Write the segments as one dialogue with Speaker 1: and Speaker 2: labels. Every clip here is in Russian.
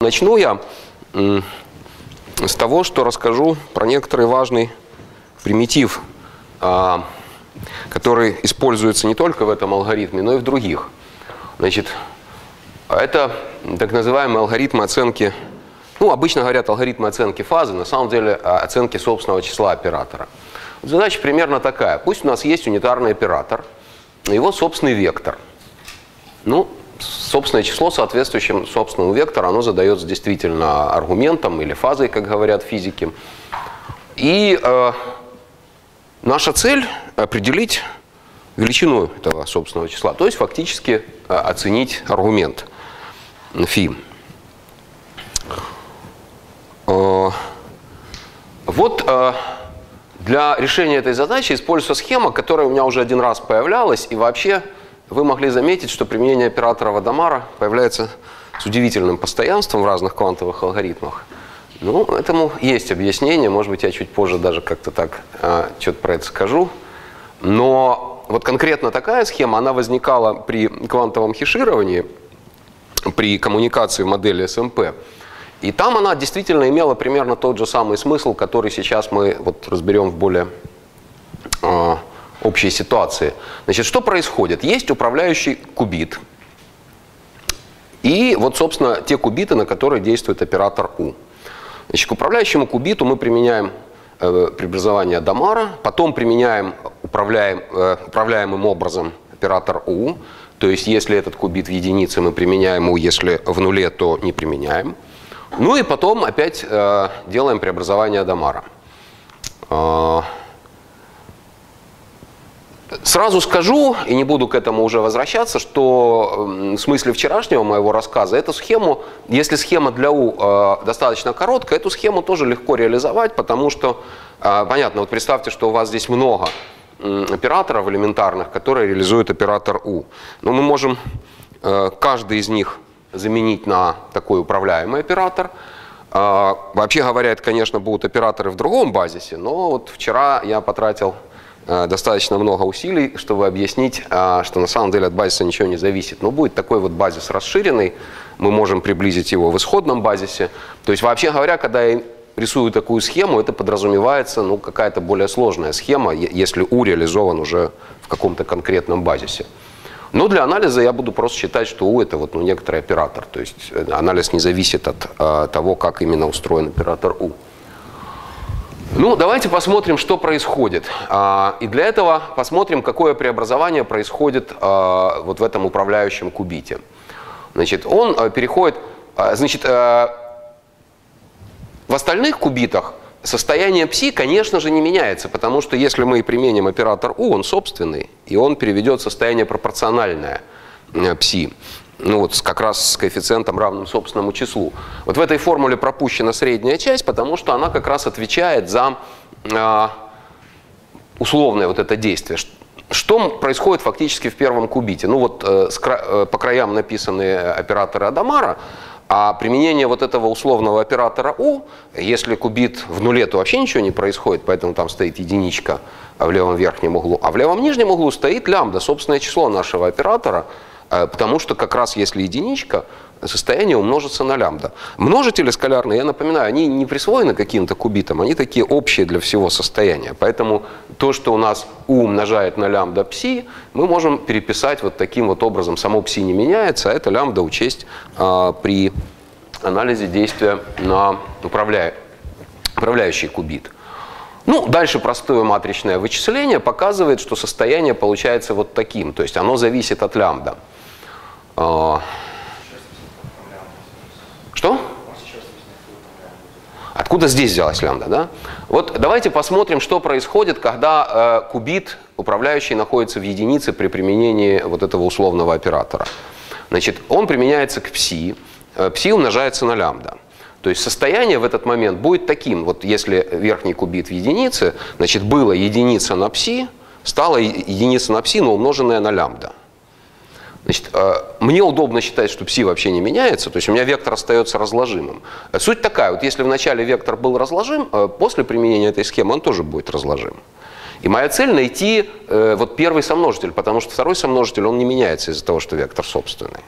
Speaker 1: Начну я с того, что расскажу про некоторый важный примитив, а, который используется не только в этом алгоритме, но и в других. Значит, это так называемые алгоритмы оценки, ну, обычно говорят алгоритмы оценки фазы, на самом деле а, оценки собственного числа оператора. Задача примерно такая. Пусть у нас есть унитарный оператор, его собственный вектор. Ну, собственное число, соответствующим собственному вектору, оно задается действительно аргументом или фазой, как говорят физики. И э, наша цель определить величину этого собственного числа, то есть фактически э, оценить аргумент φ. Э, вот э, для решения этой задачи используется схема, которая у меня уже один раз появлялась, и вообще вы могли заметить, что применение оператора Вадамара появляется с удивительным постоянством в разных квантовых алгоритмах. Ну, этому есть объяснение, может быть, я чуть позже даже как-то так э, что-то про это скажу. Но вот конкретно такая схема, она возникала при квантовом хешировании, при коммуникации модели СМП. И там она действительно имела примерно тот же самый смысл, который сейчас мы вот разберем в более э, общей ситуации. Значит, что происходит? Есть управляющий кубит. И вот, собственно, те кубиты, на которые действует оператор U. Значит, к управляющему кубиту мы применяем э, преобразование Дамара, потом применяем управляем, э, управляемым образом оператор U. То есть, если этот кубит в единице, мы применяем U, если в нуле, то не применяем. Ну и потом опять э, делаем преобразование Дамара. Сразу скажу, и не буду к этому уже возвращаться, что в смысле вчерашнего моего рассказа, эту схему, если схема для У э, достаточно короткая, эту схему тоже легко реализовать, потому что, э, понятно, вот представьте, что у вас здесь много операторов элементарных, которые реализуют оператор У. Но мы можем э, каждый из них заменить на такой управляемый оператор. Вообще говоря, это, конечно, будут операторы в другом базисе, но вот вчера я потратил достаточно много усилий, чтобы объяснить, э, что на самом деле от базиса ничего не зависит. Но будет такой вот базис расширенный, мы можем приблизить его в исходном базисе. То есть вообще говоря, когда я рисую такую схему, это подразумевается ну, какая-то более сложная схема, если U реализован уже в каком-то конкретном базисе. Но для анализа я буду просто считать, что U это вот, ну, некоторый оператор. То есть э, анализ не зависит от э, того, как именно устроен оператор U. Ну, давайте посмотрим, что происходит. А, и для этого посмотрим, какое преобразование происходит а, вот в этом управляющем кубите. Значит, он а, переходит, значит, в остальных кубитах состояние пси, конечно же, не меняется, потому что если мы применим оператор U, он собственный, и он переведет состояние пропорциональное пси ну вот как раз с коэффициентом равным собственному числу. Вот в этой формуле пропущена средняя часть, потому что она как раз отвечает за э, условное вот это действие. Что происходит фактически в первом кубите? Ну вот э, э, по краям написаны операторы Адамара, а применение вот этого условного оператора U, если кубит в нуле, то вообще ничего не происходит, поэтому там стоит единичка в левом верхнем углу, а в левом нижнем углу стоит лямбда, собственное число нашего оператора, потому что как раз если единичка, состояние умножится на лямбда. Множители скалярные, я напоминаю, они не присвоены каким-то кубитам, они такие общие для всего состояния. Поэтому то, что у нас u умножает на лямбда пси, мы можем переписать вот таким вот образом. Само пси не меняется, а это лямбда учесть а, при анализе действия на управля... управляющий кубит. Ну, дальше простое матричное вычисление показывает, что состояние получается вот таким, то есть оно зависит от лямбда. А, что? Откуда здесь взялась лямбда, да? Вот давайте посмотрим, что происходит, когда э, кубит управляющий находится в единице при применении вот этого условного оператора. Значит, он применяется к пси, э, пси умножается на лямбда. То есть состояние в этот момент будет таким, вот если верхний кубит в единице, значит было единица на пси, стала единица на пси, но умноженная на лямбда. Значит, э, мне удобно считать, что пси вообще не меняется, то есть у меня вектор остается разложимым. Суть такая, вот если вначале вектор был разложим, э, после применения этой схемы он тоже будет разложим. И моя цель найти э, вот первый сомножитель, потому что второй сомножитель он не меняется из-за того, что вектор собственный.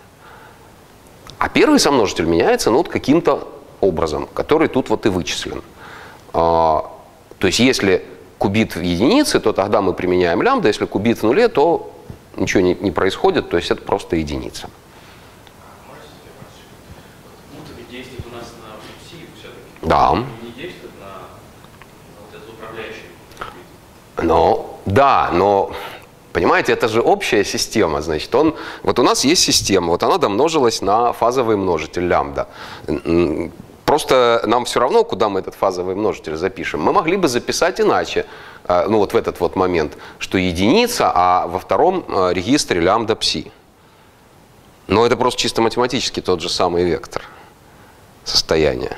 Speaker 1: А первый сомножитель меняется ну, вот каким-то образом, который тут вот и вычислен. А, то есть если кубит в единице, то тогда мы применяем лямбда, если кубит в нуле, то ничего не, не происходит, то есть это просто единица. Да. Но, да, но Понимаете, это же общая система, значит, он, вот у нас есть система, вот она домножилась на фазовый множитель лямбда. Просто нам все равно, куда мы этот фазовый множитель запишем. Мы могли бы записать иначе, ну вот в этот вот момент, что единица, а во втором э, регистре лямбда пси. Но это просто чисто математически тот же самый вектор состояния.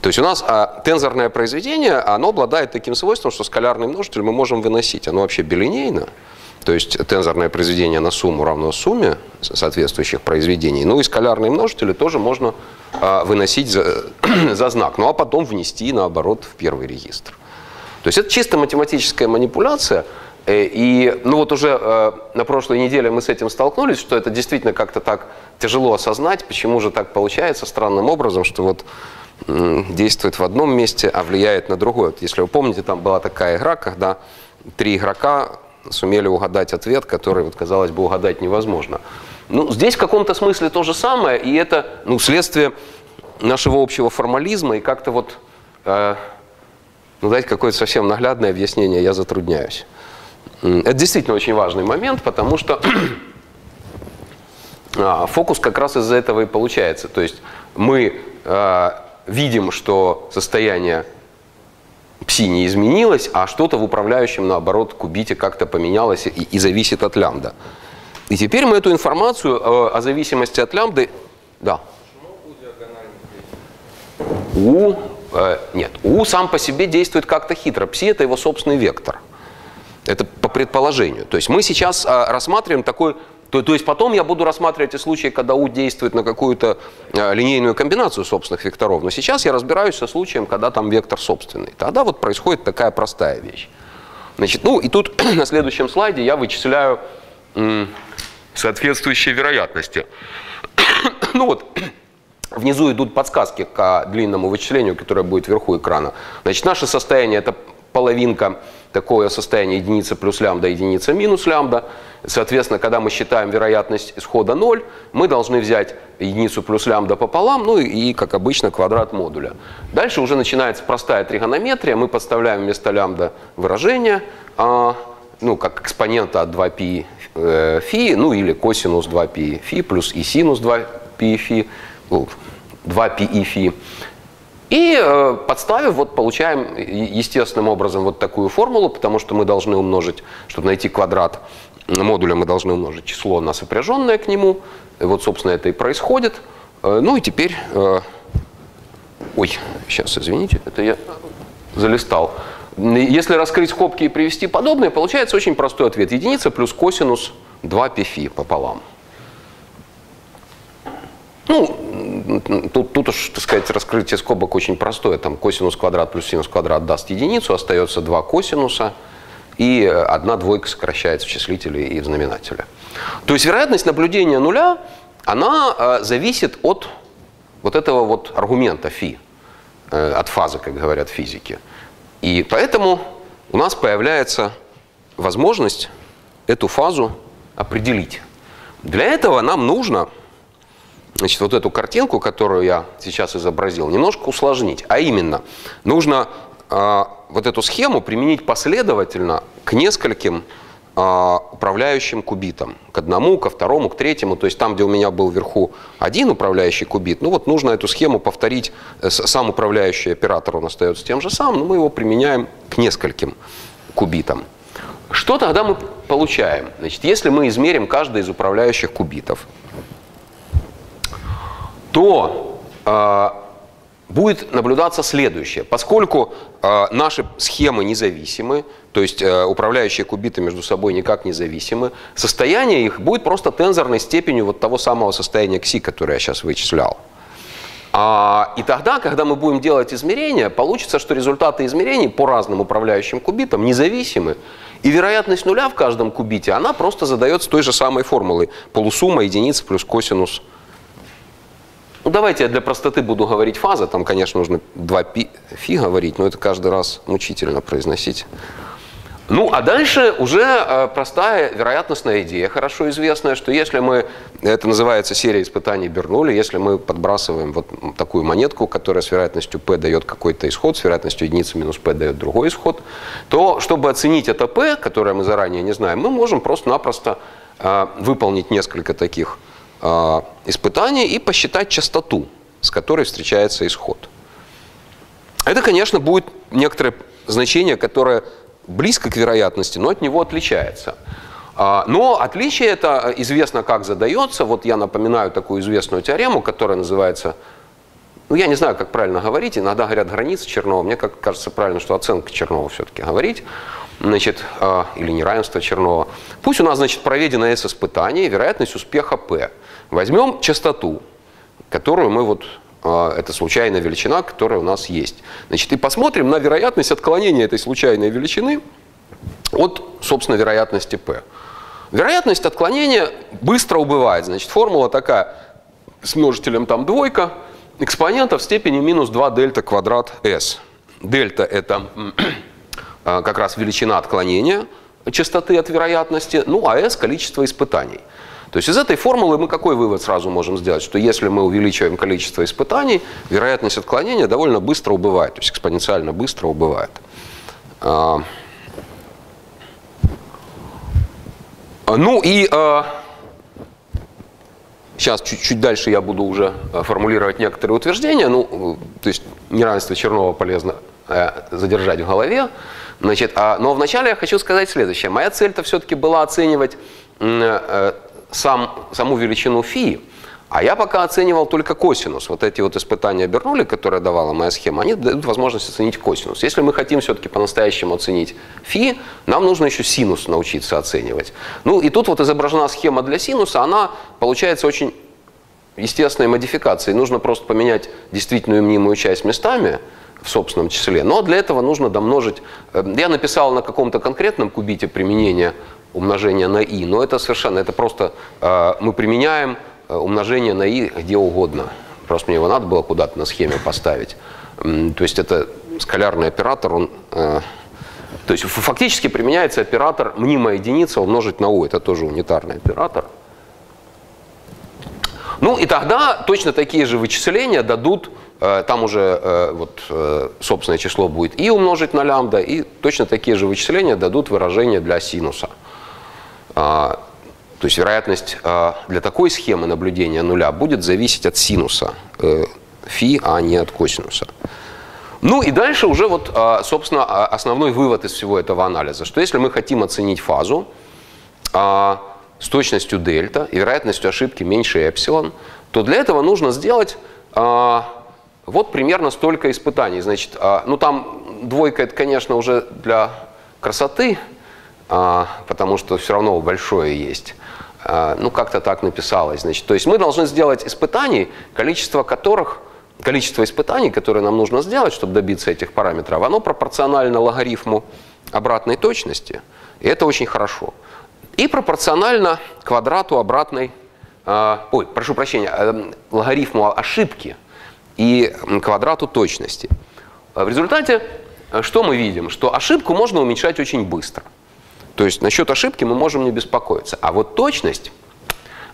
Speaker 1: То есть у нас а, тензорное произведение, оно обладает таким свойством, что скалярный множитель мы можем выносить. Оно вообще билинейно. То есть тензорное произведение на сумму равно сумме соответствующих произведений. Ну и скалярные множители тоже можно а, выносить за, за знак. Ну а потом внести, наоборот, в первый регистр. То есть это чисто математическая манипуляция. Э, и ну вот уже э, на прошлой неделе мы с этим столкнулись, что это действительно как-то так тяжело осознать, почему же так получается странным образом, что вот действует в одном месте, а влияет на другое. Вот если вы помните, там была такая игра, когда три игрока сумели угадать ответ, который, вот, казалось бы, угадать невозможно. Ну, здесь в каком-то смысле то же самое, и это ну, следствие нашего общего формализма, и как-то вот, э, ну, дать какое-то совсем наглядное объяснение я затрудняюсь. Это действительно очень важный момент, потому что а, фокус как раз из-за этого и получается. То есть мы э, видим, что состояние пси не изменилось, а что-то в управляющем, наоборот, кубите как-то поменялось и, и зависит от лямбда. И теперь мы эту информацию э, о зависимости от лямбды... Да. У, э, нет, У сам по себе действует как-то хитро. Пси – это его собственный вектор. Это по предположению. То есть мы сейчас э, рассматриваем такой то, то есть потом я буду рассматривать и случаи, когда U действует на какую-то э, линейную комбинацию собственных векторов. Но сейчас я разбираюсь со случаем, когда там вектор собственный. Тогда вот происходит такая простая вещь. Значит, ну и тут на следующем слайде я вычисляю соответствующие вероятности. ну вот, внизу идут подсказки к длинному вычислению, которое будет вверху экрана. Значит, наше состояние это половинка такое состояние единица плюс лямбда, единица минус лямбда. Соответственно, когда мы считаем вероятность исхода 0, мы должны взять единицу плюс лямбда пополам, ну и, как обычно, квадрат модуля. Дальше уже начинается простая тригонометрия. Мы подставляем вместо лямбда выражение, а, ну, как экспонента от 2π э, фи, ну или косинус 2π фи плюс и синус 2π фи, 2π и фи. И э, подставив, вот получаем естественным образом вот такую формулу, потому что мы должны умножить, чтобы найти квадрат модуля, мы должны умножить число на сопряженное к нему. И вот, собственно, это и происходит. Э, ну и теперь... Э, ой, сейчас, извините, это я залистал. Если раскрыть скобки и привести подобное, получается очень простой ответ. Единица плюс косинус 2 пи пополам. Ну, тут, тут уж, так сказать, раскрытие скобок очень простое. Там косинус квадрат плюс синус квадрат даст единицу, остается два косинуса, и одна двойка сокращается в числителе и в знаменателе. То есть вероятность наблюдения нуля, она э, зависит от вот этого вот аргумента фи, э, от фазы, как говорят физики. И поэтому у нас появляется возможность эту фазу определить. Для этого нам нужно значит, вот эту картинку, которую я сейчас изобразил, немножко усложнить. А именно, нужно э, вот эту схему применить последовательно к нескольким э, управляющим кубитам. К одному, ко второму, к третьему. То есть там, где у меня был вверху один управляющий кубит, ну вот нужно эту схему повторить. Э, сам управляющий оператор, он остается тем же самым, но мы его применяем к нескольким кубитам. Что тогда мы получаем? Значит, если мы измерим каждый из управляющих кубитов, то э, будет наблюдаться следующее. Поскольку э, наши схемы независимы, то есть э, управляющие кубиты между собой никак не зависимы, состояние их будет просто тензорной степенью вот того самого состояния кси, которое я сейчас вычислял. А, и тогда, когда мы будем делать измерения, получится, что результаты измерений по разным управляющим кубитам независимы. И вероятность нуля в каждом кубите, она просто задается той же самой формулой. Полусумма единицы плюс косинус Ну, давайте я для простоты буду говорить фаза. Там, конечно, нужно два пи, фи говорить, но это каждый раз мучительно произносить. Ну, а дальше уже э, простая вероятностная идея, хорошо известная, что если мы, это называется серия испытаний Бернули, если мы подбрасываем вот такую монетку, которая с вероятностью p дает какой-то исход, с вероятностью единицы минус p дает другой исход, то чтобы оценить это p, которое мы заранее не знаем, мы можем просто-напросто э, выполнить несколько таких э, испытаний и посчитать частоту, с которой встречается исход. Это, конечно, будет некоторое значение, которое близко к вероятности, но от него отличается. А, но отличие это известно, как задается. Вот я напоминаю такую известную теорему, которая называется, ну я не знаю, как правильно говорить, иногда говорят границы Чернова, мне как кажется правильно, что оценка Чернова все-таки говорить, значит, а, или неравенство Чернова. Пусть у нас, значит, проведено S-испытание, вероятность успеха P. Возьмем частоту, которую мы вот а, это случайная величина, которая у нас есть. Значит, и посмотрим на вероятность отклонения этой случайной величины от, собственно, вероятности p. Вероятность отклонения быстро убывает. Значит, формула такая с множителем там двойка, экспонента в степени минус 2 дельта квадрат s. Дельта это как раз величина отклонения частоты от вероятности, ну а s количество испытаний. То есть из этой формулы мы какой вывод сразу можем сделать? Что если мы увеличиваем количество испытаний, вероятность отклонения довольно быстро убывает, то есть экспоненциально быстро убывает. А, ну и сейчас чуть-чуть дальше я буду уже формулировать некоторые утверждения. Ну, то есть неравенство Чернова полезно э, задержать в голове. Значит, а, но вначале я хочу сказать следующее. Моя цель-то все-таки была оценивать э, сам, саму величину фи, а я пока оценивал только косинус. Вот эти вот испытания Бернули, которые давала моя схема, они дают возможность оценить косинус. Если мы хотим все-таки по-настоящему оценить фи, нам нужно еще синус научиться оценивать. Ну и тут вот изображена схема для синуса, она получается очень естественной модификацией. Нужно просто поменять действительную мнимую часть местами в собственном числе. Но для этого нужно домножить. Э, я написал на каком-то конкретном кубите применения умножение на i, но это совершенно, это просто э, мы применяем э, умножение на i где угодно. Просто мне его надо было куда-то на схеме поставить. То есть это скалярный оператор, он, то есть фактически применяется оператор мнимая единица умножить на u, это тоже унитарный оператор. Ну и тогда точно такие же вычисления дадут, там уже э, вот э, собственное число будет и умножить на лямбда, и точно такие же вычисления дадут выражение для синуса. А, то есть вероятность а, для такой схемы наблюдения нуля будет зависеть от синуса э, фи, а не от косинуса. Ну и дальше уже вот, а, собственно, основной вывод из всего этого анализа, что если мы хотим оценить фазу с точностью дельта и вероятностью ошибки меньше эпсилон, то для этого нужно сделать вот примерно столько испытаний. Значит, ну там двойка это, конечно, уже для красоты, а, потому что все равно большое есть. А, ну, как-то так написалось. Значит, то есть мы должны сделать испытаний, количество которых, количество испытаний, которые нам нужно сделать, чтобы добиться этих параметров, оно пропорционально логарифму обратной точности, и это очень хорошо. И пропорционально квадрату обратной, ой, прошу прощения, э, логарифму ошибки и квадрату точности. В результате что мы видим? Что ошибку можно уменьшать очень быстро – то есть насчет ошибки мы можем не беспокоиться. А вот точность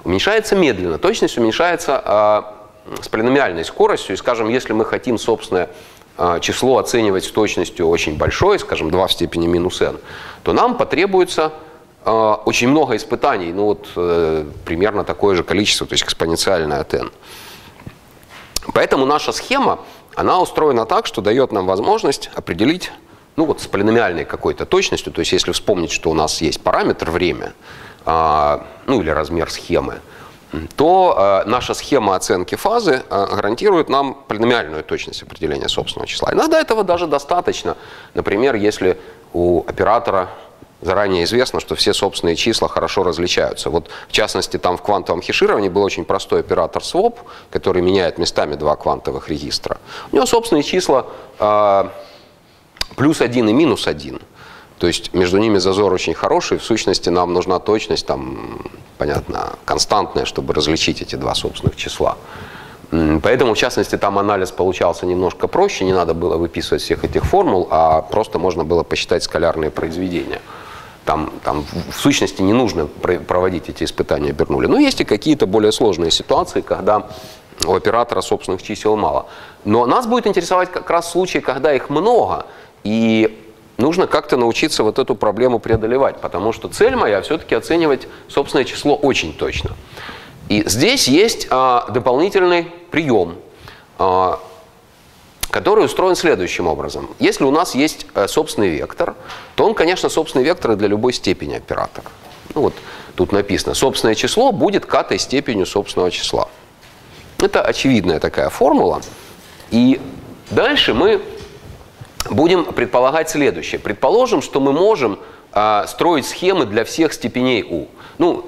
Speaker 1: уменьшается медленно. Точность уменьшается э, с полиномиальной скоростью. И, скажем, если мы хотим собственное э, число оценивать с точностью очень большой, скажем, 2 в степени минус n, то нам потребуется э, очень много испытаний, ну вот э, примерно такое же количество, то есть экспоненциальное от n. Поэтому наша схема, она устроена так, что дает нам возможность определить ну вот с полиномиальной какой-то точностью, то есть если вспомнить, что у нас есть параметр время, а, ну или размер схемы, то а, наша схема оценки фазы а, гарантирует нам полиномиальную точность определения собственного числа. Иногда этого даже достаточно. Например, если у оператора заранее известно, что все собственные числа хорошо различаются. Вот в частности, там в квантовом хешировании был очень простой оператор swap, который меняет местами два квантовых регистра. У него собственные числа плюс один и минус один. То есть между ними зазор очень хороший, в сущности нам нужна точность, там, понятно, константная, чтобы различить эти два собственных числа. Поэтому, в частности, там анализ получался немножко проще, не надо было выписывать всех этих формул, а просто можно было посчитать скалярные произведения. Там, там в сущности не нужно проводить эти испытания Бернули. Но есть и какие-то более сложные ситуации, когда у оператора собственных чисел мало. Но нас будет интересовать как раз случаи, когда их много, и нужно как-то научиться вот эту проблему преодолевать, потому что цель моя все-таки оценивать собственное число очень точно. И здесь есть а, дополнительный прием, а, который устроен следующим образом. Если у нас есть а, собственный вектор, то он, конечно, собственный вектор для любой степени оператора. Ну вот тут написано, собственное число будет катой степенью собственного числа. Это очевидная такая формула. И дальше мы будем предполагать следующее. Предположим, что мы можем а, строить схемы для всех степеней u. Ну,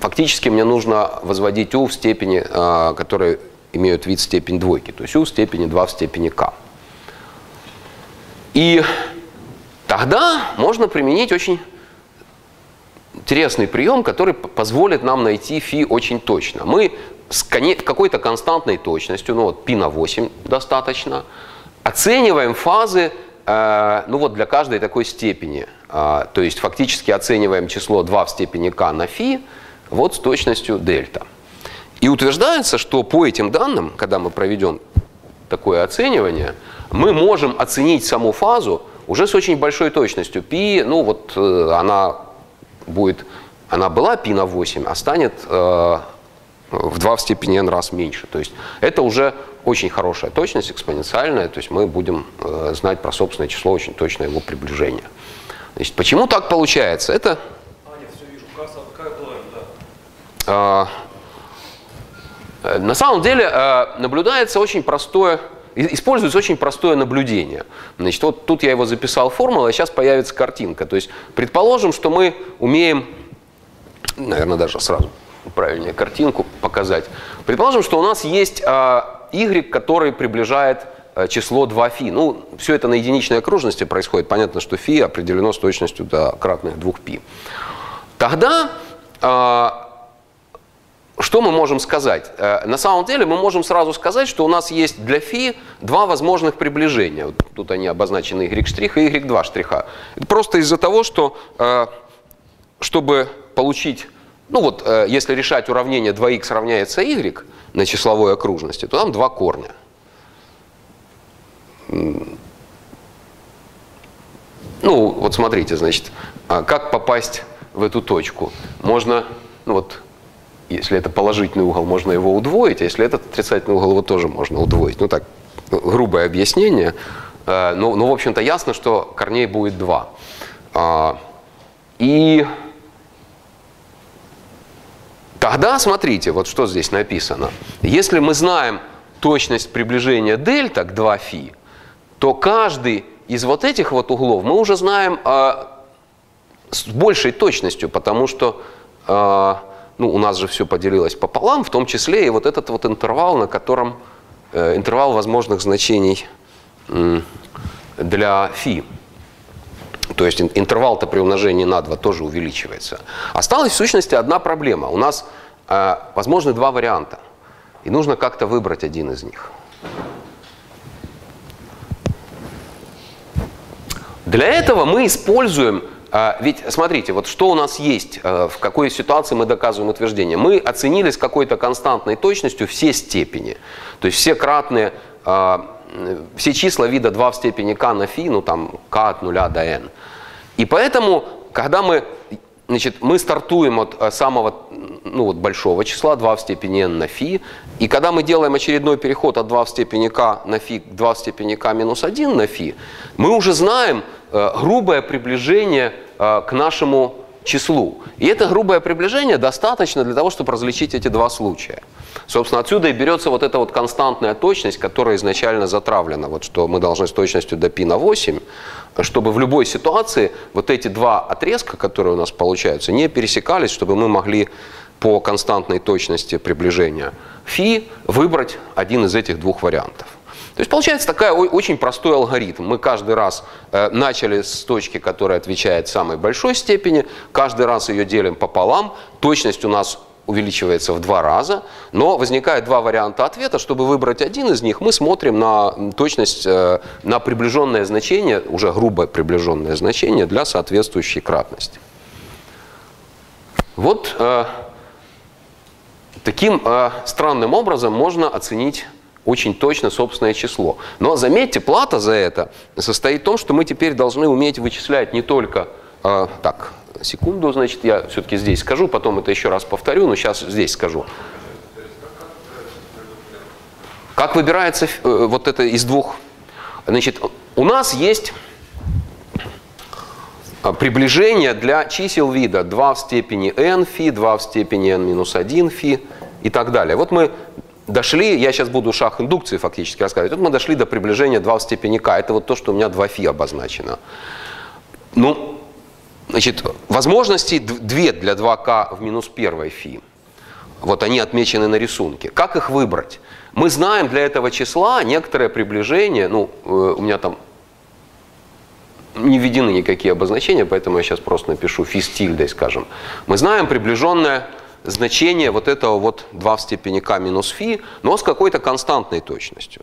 Speaker 1: фактически мне нужно возводить u в степени, а, которые имеют вид степень двойки, то есть u в степени 2 в степени k. И тогда можно применить очень интересный прием, который позволит нам найти φ очень точно. Мы с какой-то константной точностью, ну вот π на 8 достаточно, оцениваем фазы э, ну вот для каждой такой степени. Э, то есть фактически оцениваем число 2 в степени k на φ вот с точностью дельта. И утверждается, что по этим данным, когда мы проведем такое оценивание, мы можем оценить саму фазу уже с очень большой точностью. π, ну вот э, она будет, она была π на 8, а станет э, в 2 в степени n раз меньше. То есть это уже очень хорошая точность, экспоненциальная, то есть мы будем э, знать про собственное число очень точное его приближение. Значит, почему так получается? Это... А, нет, все вижу. Касса, да. На самом деле э, наблюдается очень простое Используется очень простое наблюдение. Значит, вот тут я его записал формулу, а сейчас появится картинка. То есть предположим, что мы умеем, наверное, даже сразу правильнее картинку показать. Предположим, что у нас есть э, y, который приближает э, число 2 фи. Ну, все это на единичной окружности происходит. Понятно, что фи определено с точностью до кратных 2 пи. Тогда что мы можем сказать? Э, на самом деле мы можем сразу сказать, что у нас есть для φ два возможных приближения. Вот тут они обозначены y' штрих и y2 штриха. Это просто из-за того, что э, чтобы получить ну вот, э, если решать уравнение 2х равняется y на числовой окружности, то там два корня. Ну, вот смотрите, значит, а как попасть в эту точку? Можно, ну вот, если это положительный угол, можно его удвоить, а если это отрицательный угол, его тоже можно удвоить. Ну так, грубое объяснение. Э, но, но в общем-то, ясно, что корней будет два. А, и Тогда смотрите, вот что здесь написано. Если мы знаем точность приближения дельта к 2 φ, то каждый из вот этих вот углов мы уже знаем э, с большей точностью, потому что э, ну, у нас же все поделилось пополам, в том числе и вот этот вот интервал, на котором э, интервал возможных значений э, для φ. То есть интервал-то при умножении на 2 тоже увеличивается. Осталась в сущности одна проблема. У нас э, возможны два варианта. И нужно как-то выбрать один из них. Для этого мы используем, ведь смотрите, вот что у нас есть, э, в какой ситуации мы доказываем утверждение. Мы оценили с какой-то константной точностью все степени. То есть все кратные э, все числа вида 2 в степени k на φ, ну там k от 0 до n. И поэтому, когда мы, значит, мы стартуем от э, самого ну, вот большого числа 2 в степени n на φ, и когда мы делаем очередной переход от 2 в степени k на φ к 2 в степени k минус 1 на φ, мы уже знаем э, грубое приближение э, к нашему числу. И это грубое приближение достаточно для того, чтобы различить эти два случая. Собственно, отсюда и берется вот эта вот константная точность, которая изначально затравлена, вот что мы должны с точностью до π на 8, чтобы в любой ситуации вот эти два отрезка, которые у нас получаются, не пересекались, чтобы мы могли по константной точности приближения φ выбрать один из этих двух вариантов. То есть получается такая очень простой алгоритм. Мы каждый раз э, начали с точки, которая отвечает самой большой степени, каждый раз ее делим пополам, точность у нас увеличивается в два раза, но возникает два варианта ответа. Чтобы выбрать один из них, мы смотрим на точность, э, на приближенное значение, уже грубое приближенное значение для соответствующей кратности. Вот э, таким э, странным образом можно оценить очень точно собственное число. Но заметьте, плата за это состоит в том, что мы теперь должны уметь вычислять не только... Э, так, секунду, значит, я все-таки здесь скажу, потом это еще раз повторю, но сейчас здесь скажу. Как выбирается э, вот это из двух? Значит, у нас есть а, приближение для чисел вида 2 в степени n фи, 2 в степени n минус 1 фи и так далее. Вот мы дошли, я сейчас буду шаг индукции фактически рассказывать, вот мы дошли до приближения 2 в степени k, это вот то, что у меня 2 фи обозначено. Ну, значит, возможности 2 для 2k в минус 1 фи. Вот они отмечены на рисунке. Как их выбрать? Мы знаем для этого числа некоторое приближение, ну, э, у меня там не введены никакие обозначения, поэтому я сейчас просто напишу фи с тильдой, скажем. Мы знаем приближенное значение вот этого вот 2 в степени k минус фи, но с какой-то константной точностью.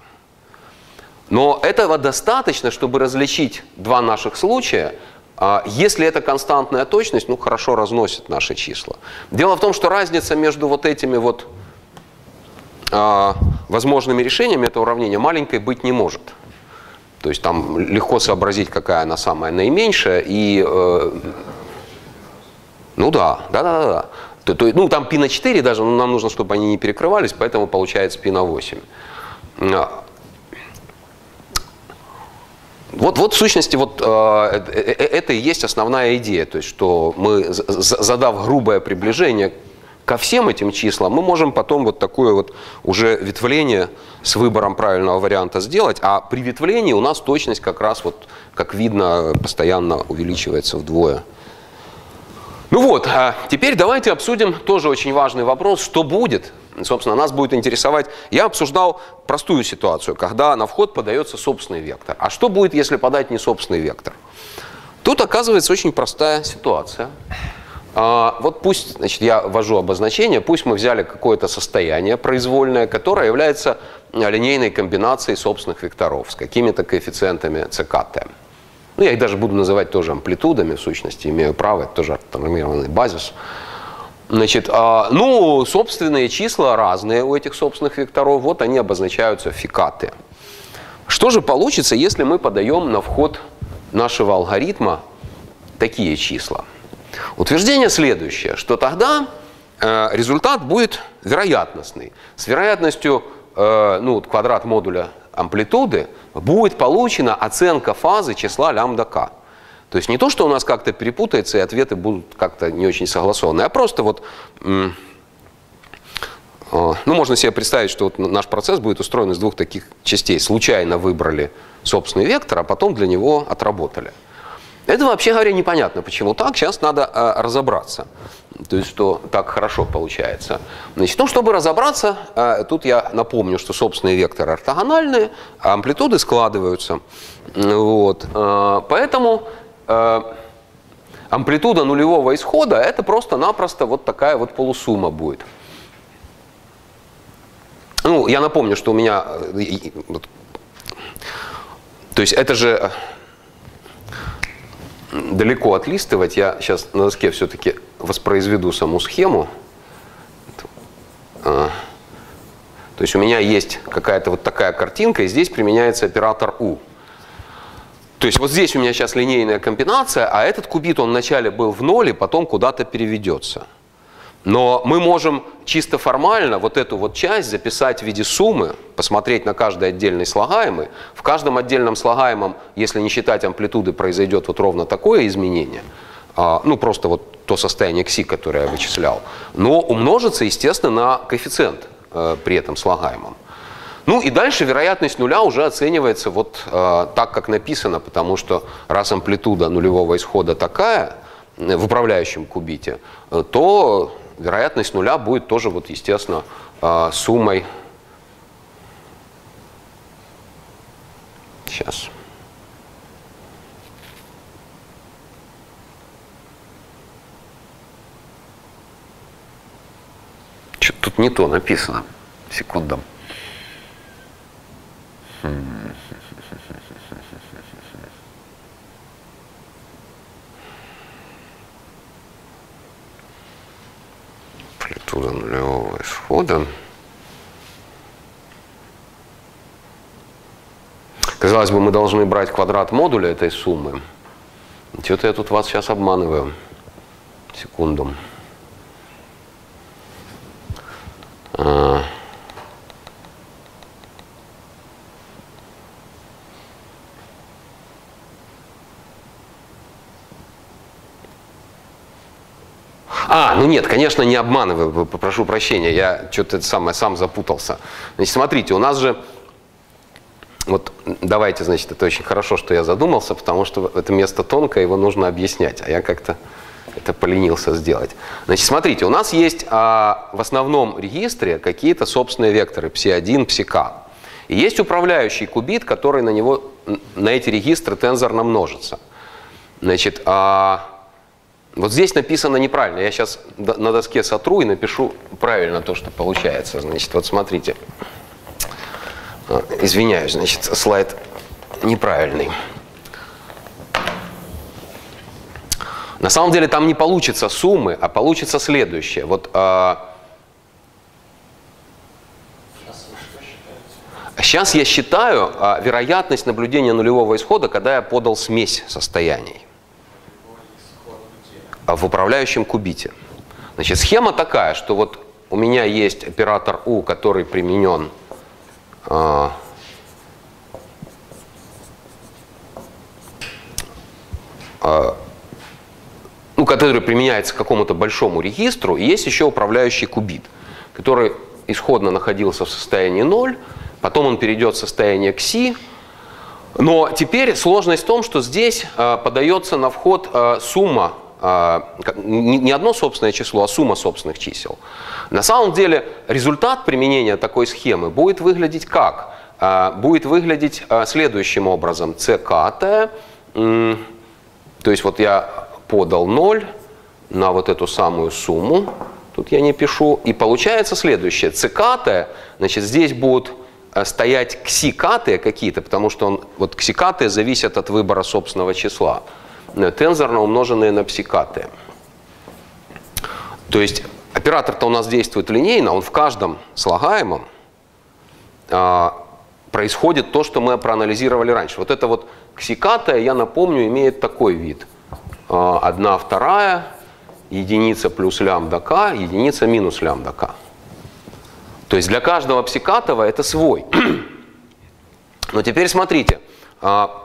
Speaker 1: Но этого достаточно, чтобы различить два наших случая. А если это константная точность, ну хорошо разносит наши числа. Дело в том, что разница между вот этими вот а, возможными решениями этого уравнения маленькой быть не может. То есть там легко сообразить, какая она самая наименьшая. И, э, ну да, да, да, да. То, то, ну, там пи на 4 даже, но нам нужно, чтобы они не перекрывались, поэтому получается пи на 8. А. Вот, вот в сущности вот, э, э, э, это и есть основная идея, то есть что мы, задав грубое приближение ко всем этим числам, мы можем потом вот такое вот уже ветвление с выбором правильного варианта сделать, а при ветвлении у нас точность как раз вот, как видно, постоянно увеличивается вдвое. Ну вот, а теперь давайте обсудим тоже очень важный вопрос, что будет. Собственно, нас будет интересовать, я обсуждал простую ситуацию, когда на вход подается собственный вектор. А что будет, если подать не собственный вектор? Тут оказывается очень простая ситуация. А, вот пусть, значит, я ввожу обозначение, пусть мы взяли какое-то состояние произвольное, которое является линейной комбинацией собственных векторов с какими-то коэффициентами ckт. Ну, я их даже буду называть тоже амплитудами, в сущности, имею право, это тоже формированный базис. Значит, а, ну, собственные числа разные у этих собственных векторов, вот они обозначаются фикаты. Что же получится, если мы подаем на вход нашего алгоритма такие числа? Утверждение следующее, что тогда э, результат будет вероятностный. С вероятностью э, ну, квадрат модуля амплитуды будет получена оценка фазы числа лямбда k. То есть не то, что у нас как-то перепутается и ответы будут как-то не очень согласованы, а просто вот, ну, можно себе представить, что вот наш процесс будет устроен из двух таких частей. Случайно выбрали собственный вектор, а потом для него отработали. Это вообще говоря непонятно, почему так. Сейчас надо э, разобраться. То есть, что так хорошо получается. Значит, ну, чтобы разобраться, э, тут я напомню, что собственные векторы ортогональные, а амплитуды складываются. Вот. Э, поэтому э, амплитуда нулевого исхода это просто-напросто вот такая вот полусумма будет. Ну, я напомню, что у меня... Э, то есть это же далеко отлистывать. Я сейчас на доске все-таки воспроизведу саму схему. А, то есть у меня есть какая-то вот такая картинка, и здесь применяется оператор U. То есть вот здесь у меня сейчас линейная комбинация, а этот кубит, он вначале был в ноле, потом куда-то переведется. Но мы можем чисто формально вот эту вот часть записать в виде суммы, посмотреть на каждый отдельный слагаемый. В каждом отдельном слагаемом, если не считать амплитуды, произойдет вот ровно такое изменение. А, ну, просто вот то состояние кси, которое я вычислял. Но умножится, естественно, на коэффициент э, при этом слагаемом. Ну и дальше вероятность нуля уже оценивается вот э, так, как написано, потому что раз амплитуда нулевого исхода такая э, в управляющем кубите, э, то вероятность нуля будет тоже, вот, естественно, а, суммой. Сейчас. Тут не то написано. Секунду. Амплитуда нулевого исхода. Казалось бы, мы должны брать квадрат модуля этой суммы. Что-то я тут вас сейчас обманываю. Секунду. А, ну нет, конечно, не обманываю, попрошу прощения, я что-то самое сам запутался. Значит, смотрите, у нас же вот давайте, значит, это очень хорошо, что я задумался, потому что это место тонкое, его нужно объяснять, а я как-то это поленился сделать. Значит, смотрите, у нас есть а, в основном регистре какие-то собственные векторы psi1, psi-k. И есть управляющий кубит, который на, него, на эти регистры тензорно множится. Значит, а, вот здесь написано неправильно. Я сейчас на доске сотру и напишу правильно то, что получается. Значит, вот смотрите. А, извиняюсь, значит, слайд неправильный. На самом деле там не получится суммы, а получится следующее. Вот а... Сейчас я считаю а, вероятность наблюдения нулевого исхода, когда я подал смесь состояний в управляющем кубите. Значит, схема такая, что вот у меня есть оператор U, который применен а, а, ну, который применяется к какому-то большому регистру, и есть еще управляющий кубит, который исходно находился в состоянии 0, потом он перейдет в состояние кси, но теперь сложность в том, что здесь э, подается на вход э, сумма, э, не, не одно собственное число, а сумма собственных чисел. На самом деле результат применения такой схемы будет выглядеть как? Э, будет выглядеть э, следующим образом. ckт, э, то есть вот я подал 0 на вот эту самую сумму, тут я не пишу, и получается следующее. Цикаты, значит, здесь будут э, стоять ксикаты какие-то, потому что он, вот ксикаты зависят от выбора собственного числа, тензорно умноженные на псикаты. То есть оператор-то у нас действует линейно, он в каждом слагаемом а, происходит то, что мы проанализировали раньше. Вот это вот ксикатая, я напомню, имеет такой вид. 1 а, вторая, единица плюс лямбда k, единица минус лямбда k. То есть для каждого псикатова это свой. Но теперь смотрите, а,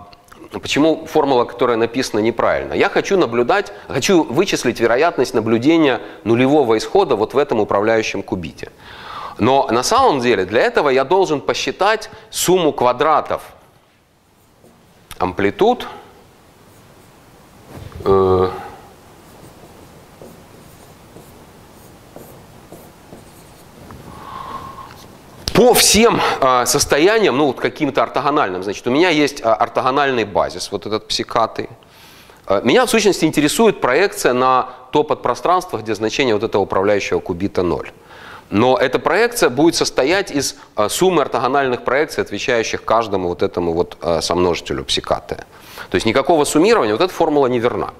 Speaker 1: почему формула, которая написана неправильно. Я хочу наблюдать, хочу вычислить вероятность наблюдения нулевого исхода вот в этом управляющем кубите. Но на самом деле для этого я должен посчитать сумму квадратов амплитуд Э, по всем э, состояниям, ну вот каким-то ортогональным, значит, у меня есть э, ортогональный базис, вот этот псикатый. Э, меня в сущности интересует проекция на то подпространство, где значение вот этого управляющего кубита 0. Но эта проекция будет состоять из суммы ортогональных проекций, отвечающих каждому вот этому вот сомножителю псикатая. То есть никакого суммирования, вот эта формула не верна.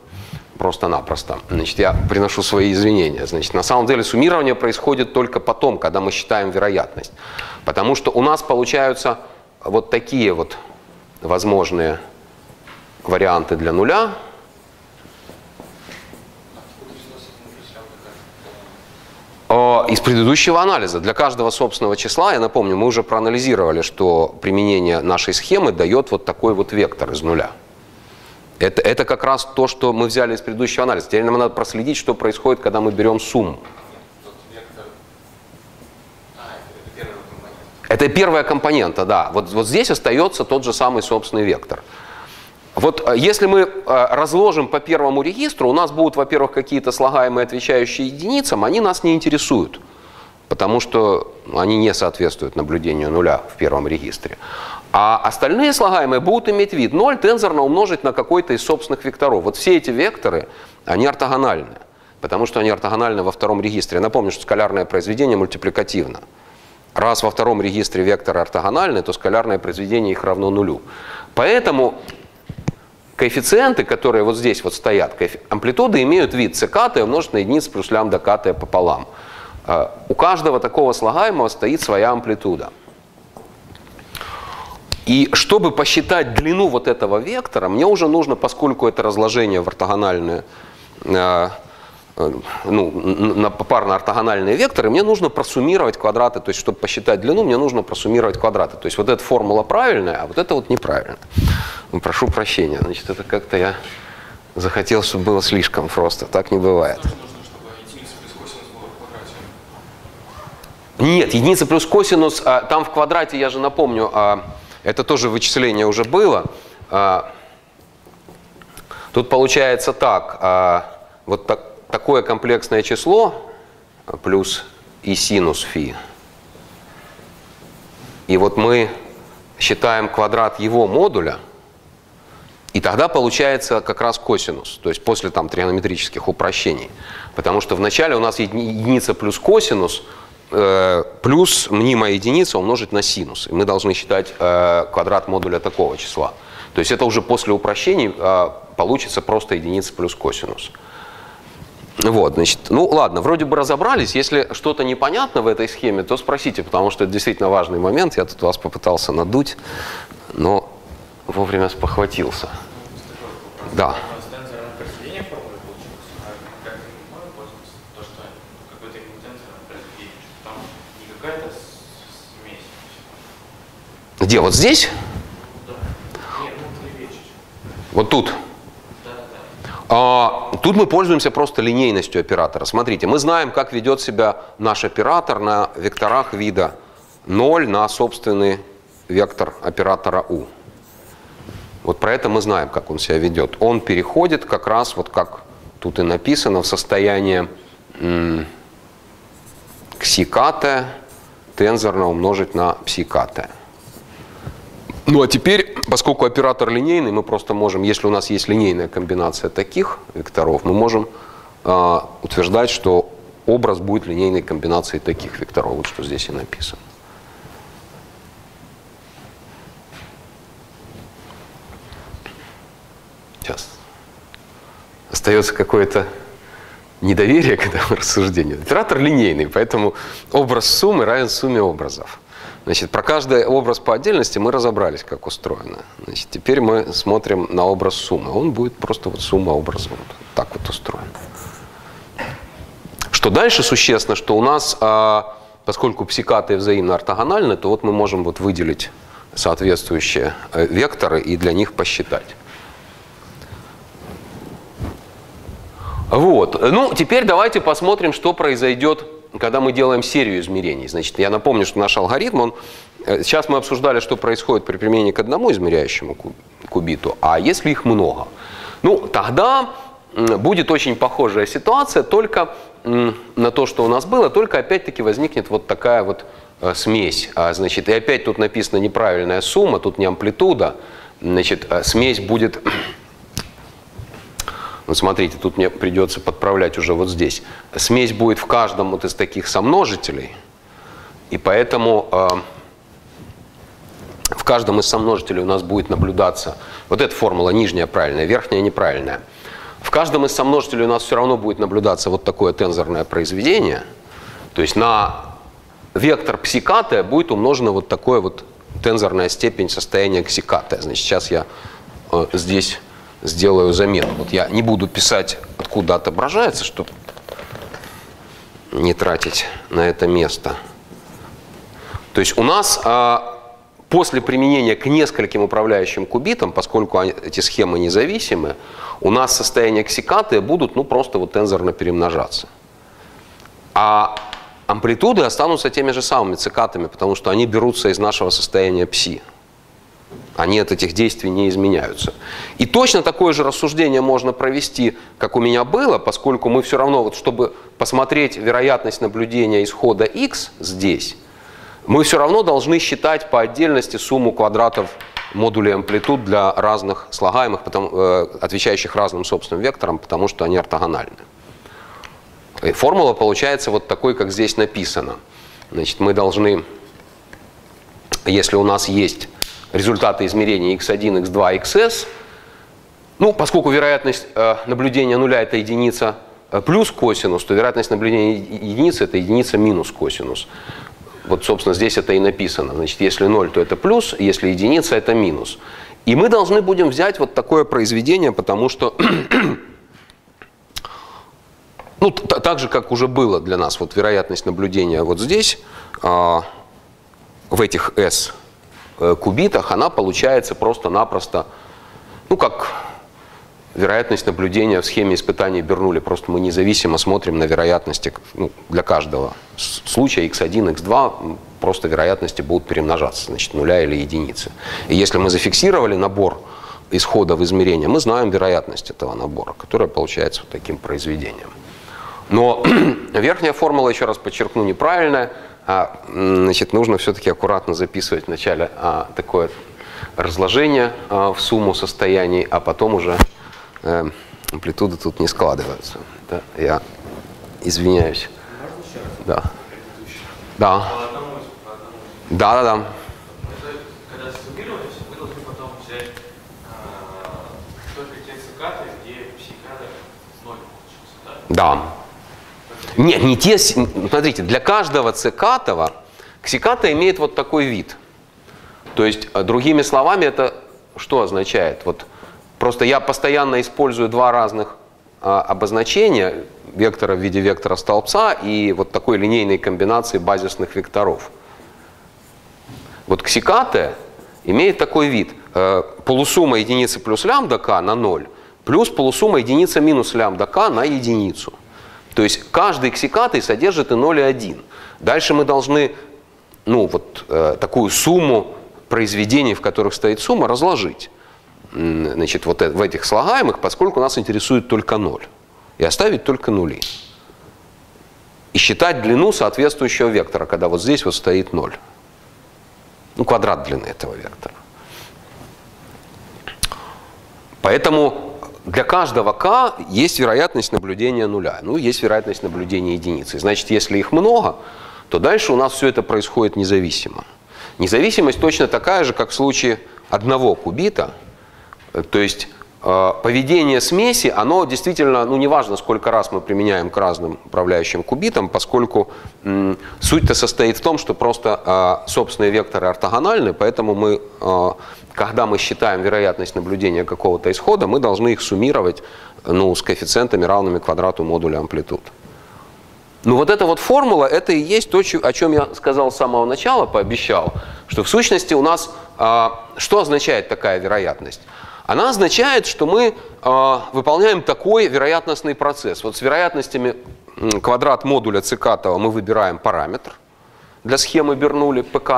Speaker 1: Просто-напросто. Значит, я приношу свои извинения. Значит, на самом деле суммирование происходит только потом, когда мы считаем вероятность. Потому что у нас получаются вот такие вот возможные варианты для нуля. Из предыдущего анализа. Для каждого собственного числа, я напомню, мы уже проанализировали, что применение нашей схемы дает вот такой вот вектор из нуля. Это, это как раз то, что мы взяли из предыдущего анализа. Теперь нам надо проследить, что происходит, когда мы берем сумму. Это первая компонента, да. Вот, вот здесь остается тот же самый собственный вектор. Вот э, если мы э, разложим по первому регистру, у нас будут, во-первых, какие-то слагаемые, отвечающие единицам, они нас не интересуют, потому что они не соответствуют наблюдению нуля в первом регистре. А остальные слагаемые будут иметь вид 0 тензорно умножить на какой-то из собственных векторов. Вот все эти векторы, они ортогональны. потому что они ортогональны во втором регистре. Я напомню, что скалярное произведение мультипликативно. Раз во втором регистре векторы ортогональны, то скалярное произведение их равно нулю. Поэтому коэффициенты, которые вот здесь вот стоят, амплитуды имеют вид ckт умножить на единицу плюс лямбда кт пополам. Э, у каждого такого слагаемого стоит своя амплитуда. И чтобы посчитать длину вот этого вектора, мне уже нужно, поскольку это разложение в ортогональные, э, э, ну, на попарно-ортогональные векторы, мне нужно просуммировать квадраты. То есть, чтобы посчитать длину, мне нужно просуммировать квадраты. То есть, вот эта формула правильная, а вот это вот неправильная. Ну, прошу прощения, значит, это как-то я захотел, чтобы было слишком просто. Так не бывает. Нет, единица плюс косинус, а, там в квадрате, я же напомню, а, это тоже вычисление уже было. А, тут получается так, а, вот так, такое комплексное число плюс и синус фи. И вот мы считаем квадрат его модуля, и тогда получается как раз косинус, то есть после там тригонометрических упрощений. Потому что вначале у нас единица плюс косинус – плюс мнимая единица умножить на синус. И мы должны считать э, квадрат модуля такого числа. То есть это уже после упрощений э, получится просто единица плюс косинус. Вот, значит, ну ладно, вроде бы разобрались. Если что-то непонятно в этой схеме, то спросите, потому что это действительно важный момент. Я тут вас попытался надуть, но вовремя спохватился. Да. Где? Вот здесь? Вот тут. А, тут мы пользуемся просто линейностью оператора. Смотрите, мы знаем, как ведет себя наш оператор на векторах вида 0 на собственный вектор оператора u. Вот про это мы знаем, как он себя ведет. Он переходит как раз, вот как тут и написано, в состояние ксиката тензорно умножить на псиката. Ну а теперь, поскольку оператор линейный, мы просто можем, если у нас есть линейная комбинация таких векторов, мы можем э, утверждать, что образ будет линейной комбинацией таких векторов, вот что здесь и написано. Сейчас. Остается какое-то недоверие к этому рассуждению. Оператор линейный, поэтому образ суммы равен сумме образов. Значит, про каждый образ по отдельности мы разобрались, как устроено. Значит, теперь мы смотрим на образ суммы. Он будет просто вот сумма образов. Вот так вот устроен. Что дальше существенно, что у нас, а, поскольку псикаты взаимно ортогональны, то вот мы можем вот выделить соответствующие э, векторы и для них посчитать. Вот. Ну, теперь давайте посмотрим, что произойдет когда мы делаем серию измерений. Значит, я напомню, что наш алгоритм, он, э, сейчас мы обсуждали, что происходит при применении к одному измеряющему кубиту, а если их много? Ну, тогда будет очень похожая ситуация, только на то, что у нас было, только опять-таки возникнет вот такая вот э, смесь. А, значит, и опять тут написано неправильная сумма, тут не амплитуда. Значит, э, смесь будет вот смотрите, тут мне придется подправлять уже вот здесь. Смесь будет в каждом вот из таких сомножителей, и поэтому э, в каждом из сомножителей у нас будет наблюдаться вот эта формула нижняя правильная, верхняя неправильная. В каждом из сомножителей у нас все равно будет наблюдаться вот такое тензорное произведение. То есть на вектор псикатая будет умножена вот такое вот тензорная степень состояния ксикатая. Значит, сейчас я э, здесь сделаю заметку. Вот я не буду писать, откуда отображается, чтобы не тратить на это место. То есть у нас а, после применения к нескольким управляющим кубитам, поскольку эти схемы независимы, у нас состояния ксикаты будут ну, просто вот тензорно перемножаться. А амплитуды останутся теми же самыми цикатами, потому что они берутся из нашего состояния пси. Они от этих действий не изменяются. И точно такое же рассуждение можно провести, как у меня было, поскольку мы все равно, вот, чтобы посмотреть вероятность наблюдения исхода x здесь, мы все равно должны считать по отдельности сумму квадратов модулей амплитуд для разных слагаемых, э, отвечающих разным собственным векторам, потому что они ортогональны. И формула получается вот такой, как здесь написано. Значит, мы должны, если у нас есть результаты измерения x1, x2, xs, ну, поскольку вероятность э, наблюдения нуля это единица э, плюс косинус, то вероятность наблюдения единицы это единица минус косинус. Вот, собственно, здесь это и написано. Значит, если 0, то это плюс, если единица, это минус. И мы должны будем взять вот такое произведение, потому что, ну, так же, как уже было для нас, вот вероятность наблюдения вот здесь, э, в этих S кубитах, она получается просто-напросто, ну, как вероятность наблюдения в схеме испытаний Бернули. Просто мы независимо смотрим на вероятности ну, для каждого случая x1, x2, просто вероятности будут перемножаться, значит, нуля или единицы. И если мы зафиксировали набор исходов измерения, мы знаем вероятность этого набора, которая получается вот таким произведением. Но верхняя формула, еще раз подчеркну, неправильная. А, значит, нужно все-таки аккуратно записывать вначале а, такое разложение а, в сумму состояний, а потом уже э, амплитуды тут не складываются. Да, я извиняюсь. Да. Да. Да, да, да. Где психикаты 0 получился, да? Нет, не те, смотрите, для каждого цикатова ксиката имеет вот такой вид. То есть, э, другими словами, это что означает? Вот Просто я постоянно использую два разных а, обозначения вектора в виде вектора столбца и вот такой линейной комбинации базисных векторов. Вот ксикате имеет такой вид. Э, полусумма единицы плюс лямбда k на 0 плюс полусумма единица минус лямбда k на единицу. То есть каждый ксикатый содержит и 0 и 1. Дальше мы должны ну, вот, э, такую сумму произведений, в которых стоит сумма, разложить значит, вот в этих слагаемых, поскольку нас интересует только ноль. И оставить только нули. И считать длину соответствующего вектора, когда вот здесь вот стоит ноль. Ну, квадрат длины этого вектора. Поэтому для каждого k есть вероятность наблюдения нуля. Ну, есть вероятность наблюдения единицы. Значит, если их много, то дальше у нас все это происходит независимо. Независимость точно такая же, как в случае одного кубита – то есть э, поведение смеси, оно действительно, ну неважно, сколько раз мы применяем к разным управляющим кубитам, поскольку суть-то состоит в том, что просто э, собственные векторы ортогональны, поэтому мы, э, когда мы считаем вероятность наблюдения какого-то исхода, мы должны их суммировать ну, с коэффициентами равными квадрату модуля амплитуд. Ну вот эта вот формула, это и есть то, о чем я сказал с самого начала, пообещал, что в сущности у нас, что означает такая вероятность? Она означает, что мы э, выполняем такой вероятностный процесс. Вот с вероятностями квадрат модуля цикатова мы выбираем параметр для схемы Бернули, ПК,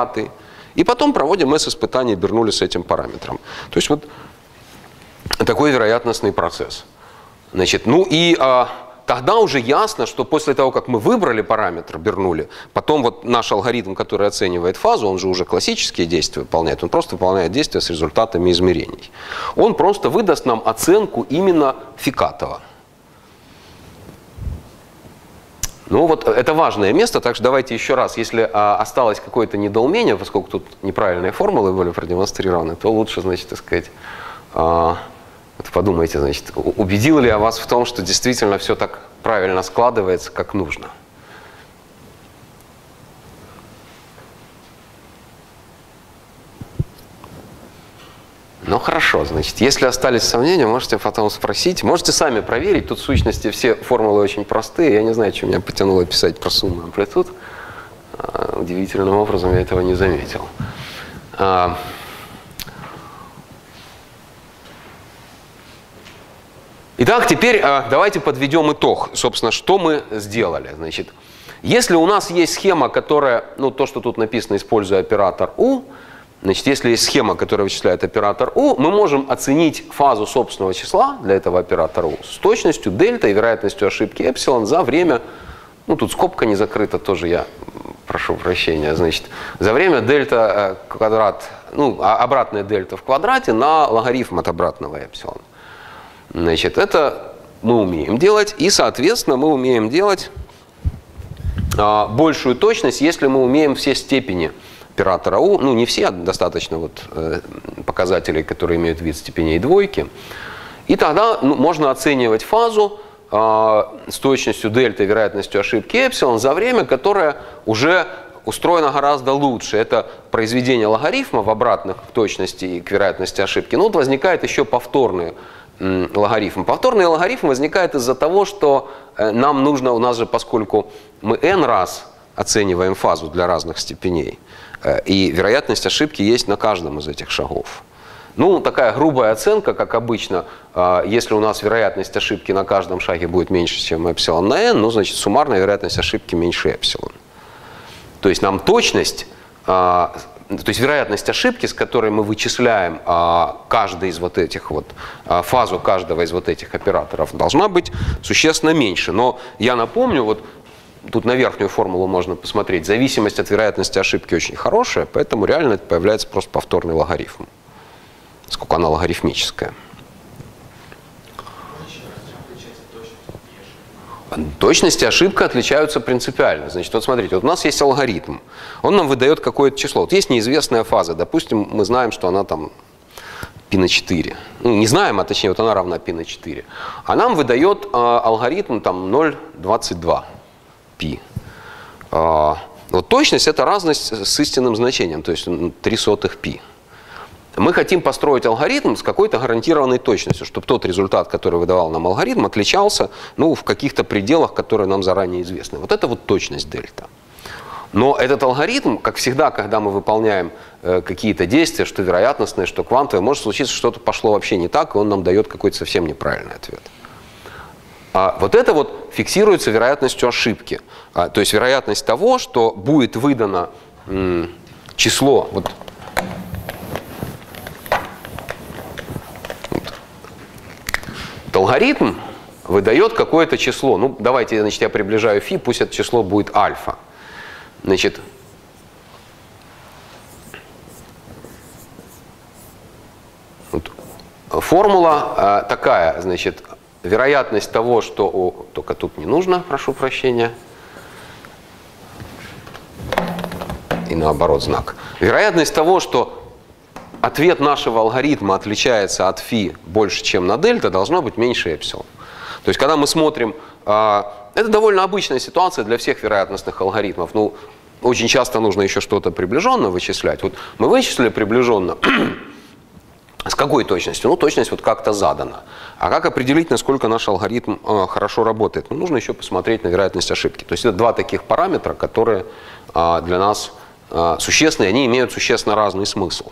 Speaker 1: и потом проводим S-испытание Бернули с этим параметром. То есть вот такой вероятностный процесс. Значит, ну и э, тогда уже ясно, что после того, как мы выбрали параметр, Бернули, потом вот наш алгоритм, который оценивает фазу, он же уже классические действия выполняет, он просто выполняет действия с результатами измерений. Он просто выдаст нам оценку именно Фикатова. Ну вот это важное место, так что давайте еще раз, если а, осталось какое-то недоумение, поскольку тут неправильные формулы были продемонстрированы, то лучше, значит, так сказать, а, вот подумайте, значит, убедил ли я вас в том, что действительно все так правильно складывается, как нужно? Ну хорошо, значит, если остались сомнения, можете потом спросить. Можете сами проверить. Тут в сущности все формулы очень простые. Я не знаю, что меня потянуло писать про сумму амплитуд. А, удивительным образом я этого не заметил. Итак, теперь а, давайте подведем итог. Собственно, что мы сделали. Значит, если у нас есть схема, которая, ну то, что тут написано, используя оператор U, значит, если есть схема, которая вычисляет оператор U, мы можем оценить фазу собственного числа для этого оператора U с точностью дельта и вероятностью ошибки эпсилон за время, ну тут скобка не закрыта, тоже я прошу прощения, значит, за время дельта э, квадрат, ну, а, обратная дельта в квадрате на логарифм от обратного эпсилона. Значит, это мы умеем делать, и, соответственно, мы умеем делать а, большую точность, если мы умеем все степени оператора U, ну не все, а достаточно вот, э, показателей, которые имеют вид степеней двойки. И тогда ну, можно оценивать фазу э, с точностью дельта, вероятностью ошибки эпсилон за время, которое уже устроено гораздо лучше. Это произведение логарифма в обратных к точности и к вероятности ошибки. Но вот возникает еще повторный логарифм. Повторный логарифм возникает из-за того, что э, нам нужно, у нас же, поскольку мы n раз оцениваем фазу для разных степеней, э, и вероятность ошибки есть на каждом из этих шагов. Ну, такая грубая оценка, как обычно, а, если у нас вероятность ошибки на каждом шаге будет меньше, чем эпсилон на n, ну, значит, суммарная вероятность ошибки меньше эпсилон. То есть нам точность, то есть вероятность ошибки, с которой мы вычисляем а, каждый из вот этих вот, фазу каждого из вот этих операторов, должна быть существенно меньше. Но я напомню, вот тут на верхнюю формулу можно посмотреть, зависимость от вероятности ошибки очень хорошая, поэтому реально это появляется просто повторный логарифм сколько она логарифмическая. Точность и ошибка отличаются принципиально. Значит, вот смотрите, вот у нас есть алгоритм. Он нам выдает какое-то число. Вот есть неизвестная фаза. Допустим, мы знаем, что она там π на 4. Ну, не знаем, а точнее, вот она равна π на 4. А нам выдает э, алгоритм там 0,22 π. Э, вот точность – это разность с истинным значением, то есть 3 сотых π. Мы хотим построить алгоритм с какой-то гарантированной точностью, чтобы тот результат, который выдавал нам алгоритм, отличался ну, в каких-то пределах, которые нам заранее известны. Вот это вот точность дельта. Но этот алгоритм, как всегда, когда мы выполняем э, какие-то действия, что вероятностные, что квантовые, может случиться, что что-то пошло вообще не так, и он нам дает какой-то совсем неправильный ответ. А вот это вот фиксируется вероятностью ошибки. А, то есть вероятность того, что будет выдано число, вот алгоритм выдает какое-то число. Ну, давайте, значит, я приближаю фи, пусть это число будет альфа. Значит, вот, формула э, такая, значит, вероятность того, что... О, только тут не нужно, прошу прощения. И наоборот знак. Вероятность того, что ответ нашего алгоритма отличается от фи больше, чем на дельта, должно быть меньше эпсилон. То есть, когда мы смотрим, а, это довольно обычная ситуация для всех вероятностных алгоритмов. Ну, очень часто нужно еще что-то приближенно вычислять. Вот мы вычислили приближенно. С какой точностью? Ну, точность вот как-то задана. А как определить, насколько наш алгоритм э, хорошо работает? Ну, нужно еще посмотреть на вероятность ошибки. То есть это два таких параметра, которые э, для нас э, существенны, они имеют существенно разный смысл.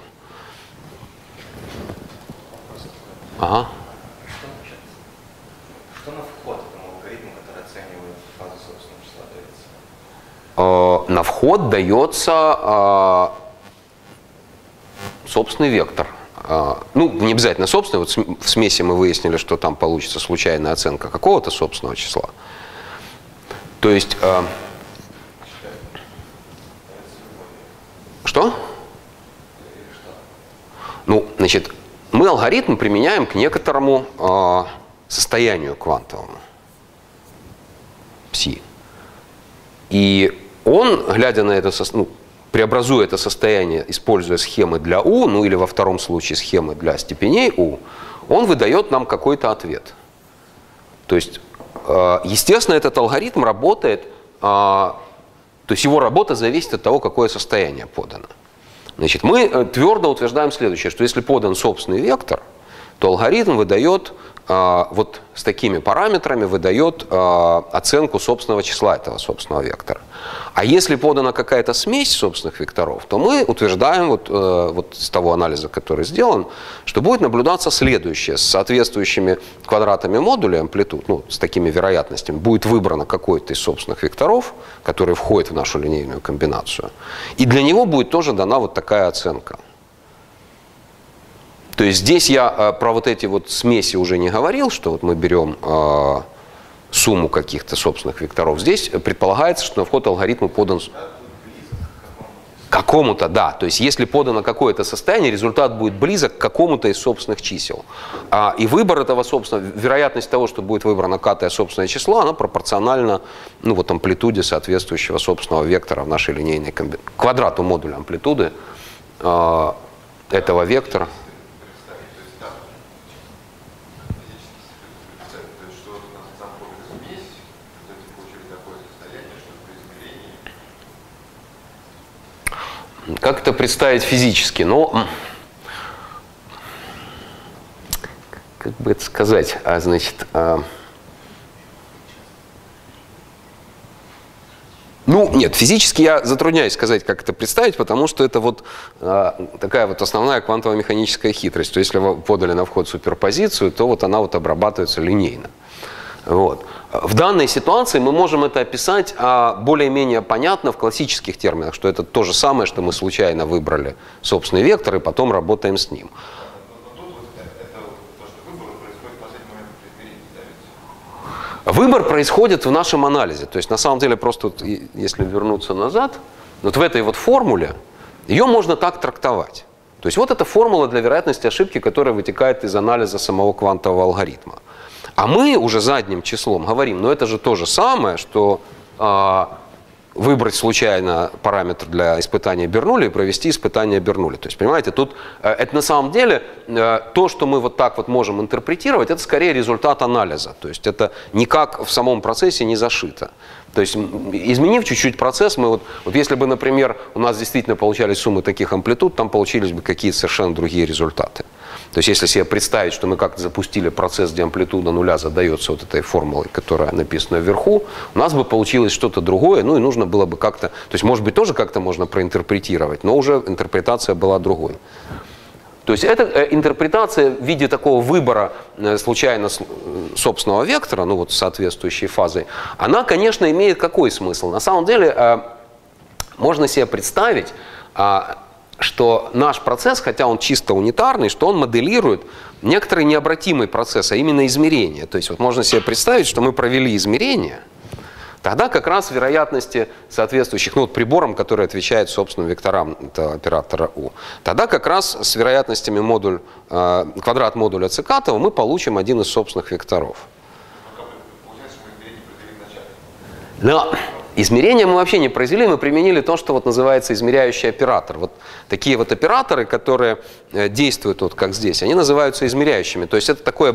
Speaker 1: Ага.
Speaker 2: Что на вход этому алгоритму, который оценивает фазу собственного числа, дается?
Speaker 1: Э, на вход дается э, собственный вектор. Э, ну, не обязательно собственный. Вот в смеси мы выяснили, что там получится случайная оценка какого-то собственного числа. То есть... Что? Ну, значит, мы алгоритм применяем к некоторому э, состоянию квантовому, пси. И он, глядя на это, ну, преобразуя это состояние, используя схемы для U, ну или во втором случае схемы для степеней U, он выдает нам какой-то ответ. То есть, э, естественно, этот алгоритм работает, э, то есть его работа зависит от того, какое состояние подано. Значит, мы э, твердо утверждаем следующее, что если подан собственный вектор, то алгоритм выдает вот с такими параметрами выдает а, оценку собственного числа этого собственного вектора. А если подана какая-то смесь собственных векторов, то мы утверждаем вот, э, вот с того анализа, который сделан, что будет наблюдаться следующее. С соответствующими квадратами модуля амплитуд, ну, с такими вероятностями, будет выбрано какой-то из собственных векторов, который входит в нашу линейную комбинацию. И для него будет тоже дана вот такая оценка. То есть здесь я э, про вот эти вот смеси уже не говорил, что вот мы берем э, сумму каких-то собственных векторов. Здесь предполагается, что на вход алгоритма подан... Какому-то, да. То есть если подано какое-то состояние, результат будет близок к какому-то из собственных чисел. А, и выбор этого собственного, вероятность того, что будет выбрано катое собственное число, она пропорциональна ну, вот, амплитуде соответствующего собственного вектора в нашей линейной комбинации. Квадрату модуля амплитуды э, этого вектора. Как это представить физически? Ну, как бы это сказать, а, значит, а, Ну, нет, физически я затрудняюсь сказать, как это представить, потому что это вот э, такая вот основная квантово-механическая хитрость. То есть, если вы подали на вход суперпозицию, то вот она вот обрабатывается линейно. Вот. В данной ситуации мы можем это описать а, более-менее понятно в классических терминах, что это то же самое, что мы случайно выбрали собственный вектор и потом работаем с ним. Выбор происходит в нашем анализе. То есть на самом деле просто, вот, если вернуться назад, вот в этой вот формуле, ее можно так трактовать. То есть вот эта формула для вероятности ошибки, которая вытекает из анализа самого квантового алгоритма. А мы уже задним числом говорим, но это же то же самое, что а, выбрать случайно параметр для испытания Бернули и провести испытание Бернули. То есть, понимаете, тут э, это на самом деле э, то, что мы вот так вот можем интерпретировать, это скорее результат анализа. То есть это никак в самом процессе не зашито. То есть, изменив чуть-чуть процесс, мы вот, вот если бы, например, у нас действительно получались суммы таких амплитуд, там получились бы какие-то совершенно другие результаты. То есть, если себе представить, что мы как-то запустили процесс, где амплитуда нуля задается вот этой формулой, которая написана вверху, у нас бы получилось что-то другое, ну и нужно было бы как-то, то есть, может быть, тоже как-то можно проинтерпретировать, но уже интерпретация была другой. То есть это э, интерпретация в виде такого выбора э, случайно э, собственного вектора, ну вот соответствующей фазой, она, конечно, имеет какой смысл? На самом деле можно себе представить, а, что наш процесс, хотя он чисто унитарный, что он моделирует некоторый необратимый процесс, а именно измерение. То есть вот можно себе представить, что мы провели измерение, тогда как раз вероятности соответствующих ну, вот приборам, которые отвечают собственным векторам этого оператора U, тогда как раз с вероятностями модуль, э, квадрат модуля цикатова мы получим один из собственных векторов. Но Измерения мы вообще не произвели, мы применили то, что вот называется измеряющий оператор. Вот такие вот операторы, которые э, действуют вот как здесь, они называются измеряющими. То есть это такой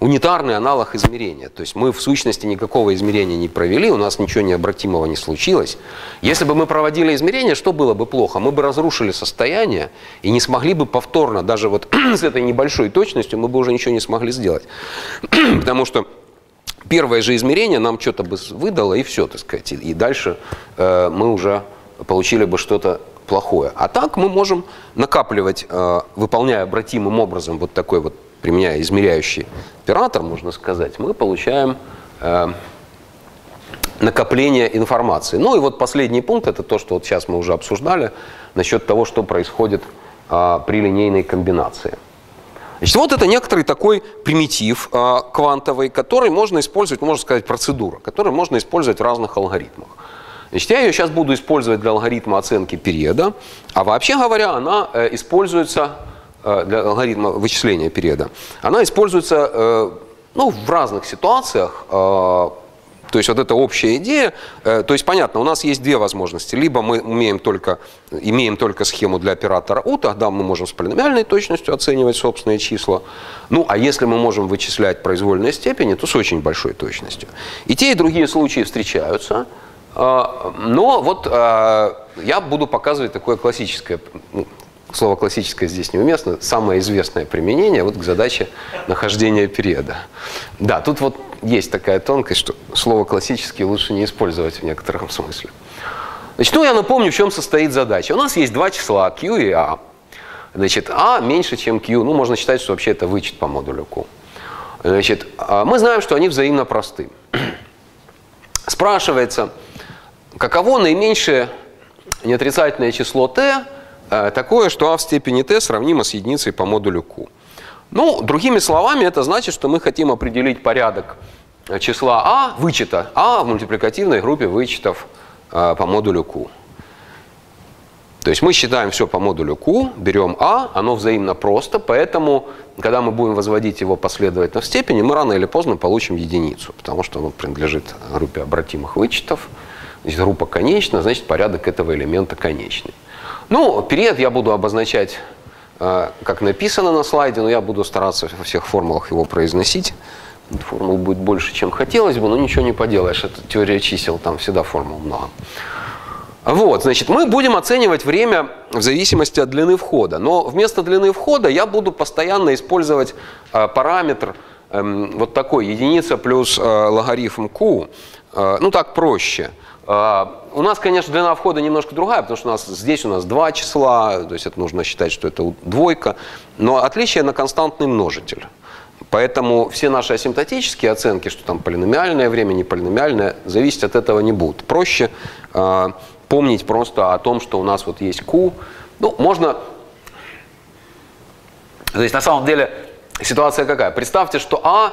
Speaker 1: унитарный аналог измерения. То есть мы в сущности никакого измерения не провели, у нас ничего необратимого не случилось. Если бы мы проводили измерения, что было бы плохо? Мы бы разрушили состояние и не смогли бы повторно, даже вот с этой небольшой точностью, мы бы уже ничего не смогли сделать. Потому что первое же измерение нам что-то бы выдало, и все, так сказать. И дальше э, мы уже получили бы что-то плохое. А так мы можем накапливать, э, выполняя обратимым образом вот такой вот, применяя измеряющий оператор, можно сказать, мы получаем э, накопление информации. Ну и вот последний пункт, это то, что вот сейчас мы уже обсуждали, насчет того, что происходит э, при линейной комбинации. Значит, вот это некоторый такой примитив э, квантовый, который можно использовать, можно сказать, процедура, который можно использовать в разных алгоритмах. Значит, я ее сейчас буду использовать для алгоритма оценки периода, а вообще говоря, она э, используется э, для алгоритма вычисления периода. Она используется э, ну, в разных ситуациях, э, то есть вот эта общая идея, э, то есть понятно, у нас есть две возможности. Либо мы умеем только, имеем только схему для оператора U, тогда мы можем с полиномиальной точностью оценивать собственные числа. Ну, а если мы можем вычислять произвольные степени, то с очень большой точностью. И те, и другие случаи встречаются. Э, но вот э, я буду показывать такое классическое, ну, слово классическое здесь неуместно, самое известное применение вот к задаче нахождения периода. Да, тут вот есть такая тонкость, что слово классический лучше не использовать в некотором смысле. Значит, ну я напомню, в чем состоит задача. У нас есть два числа Q и A. Значит, А меньше, чем Q. Ну, можно считать, что вообще это вычет по модулю Q. Значит, а мы знаем, что они взаимно просты. Спрашивается, каково наименьшее неотрицательное число t, такое, что а в степени t сравнимо с единицей по модулю q. Ну, другими словами, это значит, что мы хотим определить порядок числа а, вычета а в мультипликативной группе вычетов э, по модулю q. То есть мы считаем все по модулю Q, берем А, оно взаимно просто, поэтому, когда мы будем возводить его последовательно в степени, мы рано или поздно получим единицу, потому что оно принадлежит группе обратимых вычетов. Значит, группа конечна, значит, порядок этого элемента конечный. Ну, период я буду обозначать, э, как написано на слайде, но я буду стараться во всех формулах его произносить. Формул будет больше, чем хотелось бы, но ничего не поделаешь. Это теория чисел, там всегда формул много. Вот, значит, мы будем оценивать время в зависимости от длины входа. Но вместо длины входа я буду постоянно использовать э, параметр э, вот такой, единица плюс э, логарифм q. Э, ну, так проще. Э, у нас, конечно, длина входа немножко другая, потому что у нас здесь у нас два числа, то есть это нужно считать, что это двойка. Но отличие на константный множитель. Поэтому все наши асимптотические оценки, что там полиномиальное время, не полиномиальное, зависеть от этого не будут. Проще э, помнить просто о том, что у нас вот есть Q. Ну, можно... То есть на самом деле ситуация какая? Представьте, что А,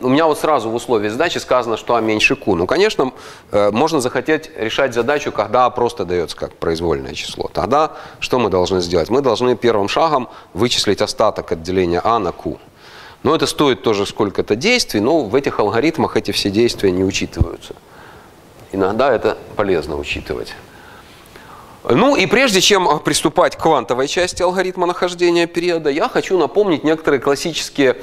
Speaker 1: у меня вот сразу в условии задачи сказано, что А меньше Q. Ну, конечно, э, можно захотеть решать задачу, когда А просто дается как произвольное число. Тогда что мы должны сделать? Мы должны первым шагом вычислить остаток от деления А на Q. Но это стоит тоже сколько-то действий, но в этих алгоритмах эти все действия не учитываются. Иногда это полезно учитывать. Ну и прежде чем приступать к квантовой части алгоритма нахождения периода, я хочу напомнить некоторые классические,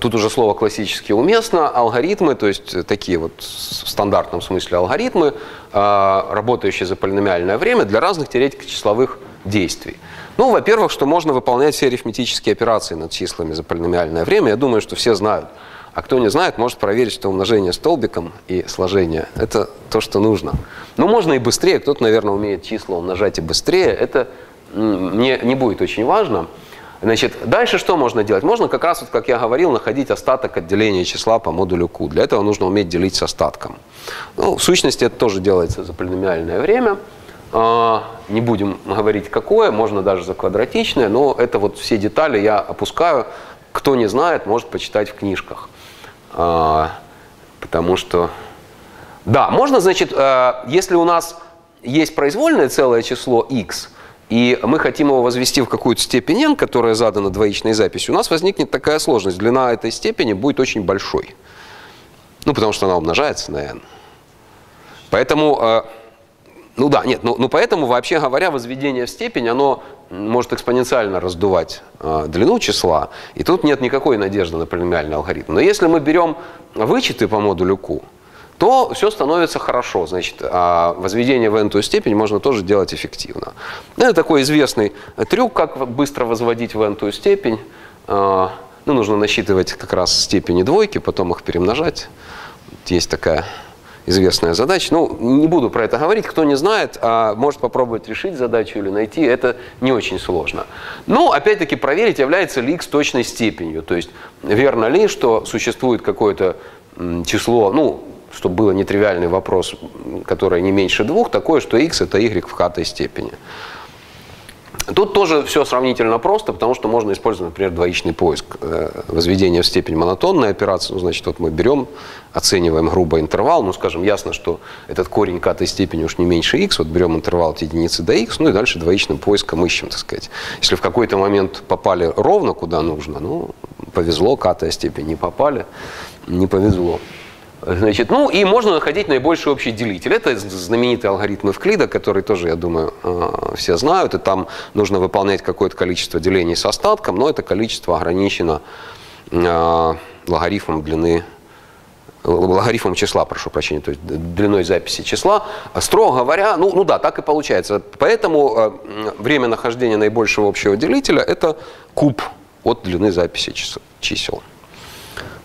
Speaker 1: тут уже слово классические уместно, алгоритмы, то есть такие вот в стандартном смысле алгоритмы, а, работающие за полиномиальное время для разных теоретико-числовых действий. Ну, во-первых, что можно выполнять все арифметические операции над числами за полиномиальное время. Я думаю, что все знают. А кто не знает, может проверить, что умножение столбиком и сложение – это то, что нужно. Но можно и быстрее. Кто-то, наверное, умеет числа умножать и быстрее. Это мне не будет очень важно. Значит, дальше что можно делать? Можно как раз, вот, как я говорил, находить остаток отделения числа по модулю Q. Для этого нужно уметь делить с остатком. Ну, в сущности, это тоже делается за полиномиальное время. А, не будем говорить какое, можно даже за квадратичное, но это вот все детали я опускаю. Кто не знает, может почитать в книжках. А, потому что... Да, можно, значит, а, если у нас есть произвольное целое число x, и мы хотим его возвести в какую-то степень n, которая задана двоичной записью, у нас возникнет такая сложность. Длина этой степени будет очень большой. Ну, потому что она умножается на n. Поэтому ну да, нет, ну, ну поэтому вообще говоря, возведение в степень, оно может экспоненциально раздувать э, длину числа, и тут нет никакой надежды на полиномиальный алгоритм. Но если мы берем вычеты по модулю Q, то все становится хорошо. Значит, а возведение в n степень можно тоже делать эффективно. Ну, это такой известный трюк, как быстро возводить в n степень. А, ну, нужно насчитывать как раз степени двойки, потом их перемножать. Есть такая известная задача. Ну, не буду про это говорить. Кто не знает, а может попробовать решить задачу или найти, это не очень сложно. Но, опять-таки, проверить, является ли x точной степенью. То есть, верно ли, что существует какое-то число, ну, чтобы было нетривиальный вопрос, которое не меньше двух, такое, что x это y в хатой степени. Тут тоже все сравнительно просто, потому что можно использовать, например, двоичный поиск. Э, возведение в степень монотонной операции. Ну, значит, вот мы берем, оцениваем грубо интервал. Ну, скажем, ясно, что этот корень к этой степени уж не меньше x. Вот берем интервал от единицы до x, ну и дальше двоичным поиском ищем, так сказать. Если в какой-то момент попали ровно куда нужно, ну, повезло, к степень не попали, не повезло. Значит, ну и можно находить наибольший общий делитель. Это знаменитый алгоритм Эвклида, который тоже, я думаю, э, все знают. И там нужно выполнять какое-то количество делений с остатком, но это количество ограничено э, логарифмом длины логарифмом числа, прошу прощения, то есть длиной записи числа. Строго говоря, ну, ну да, так и получается. Поэтому э, время нахождения наибольшего общего делителя – это куб от длины записи чисел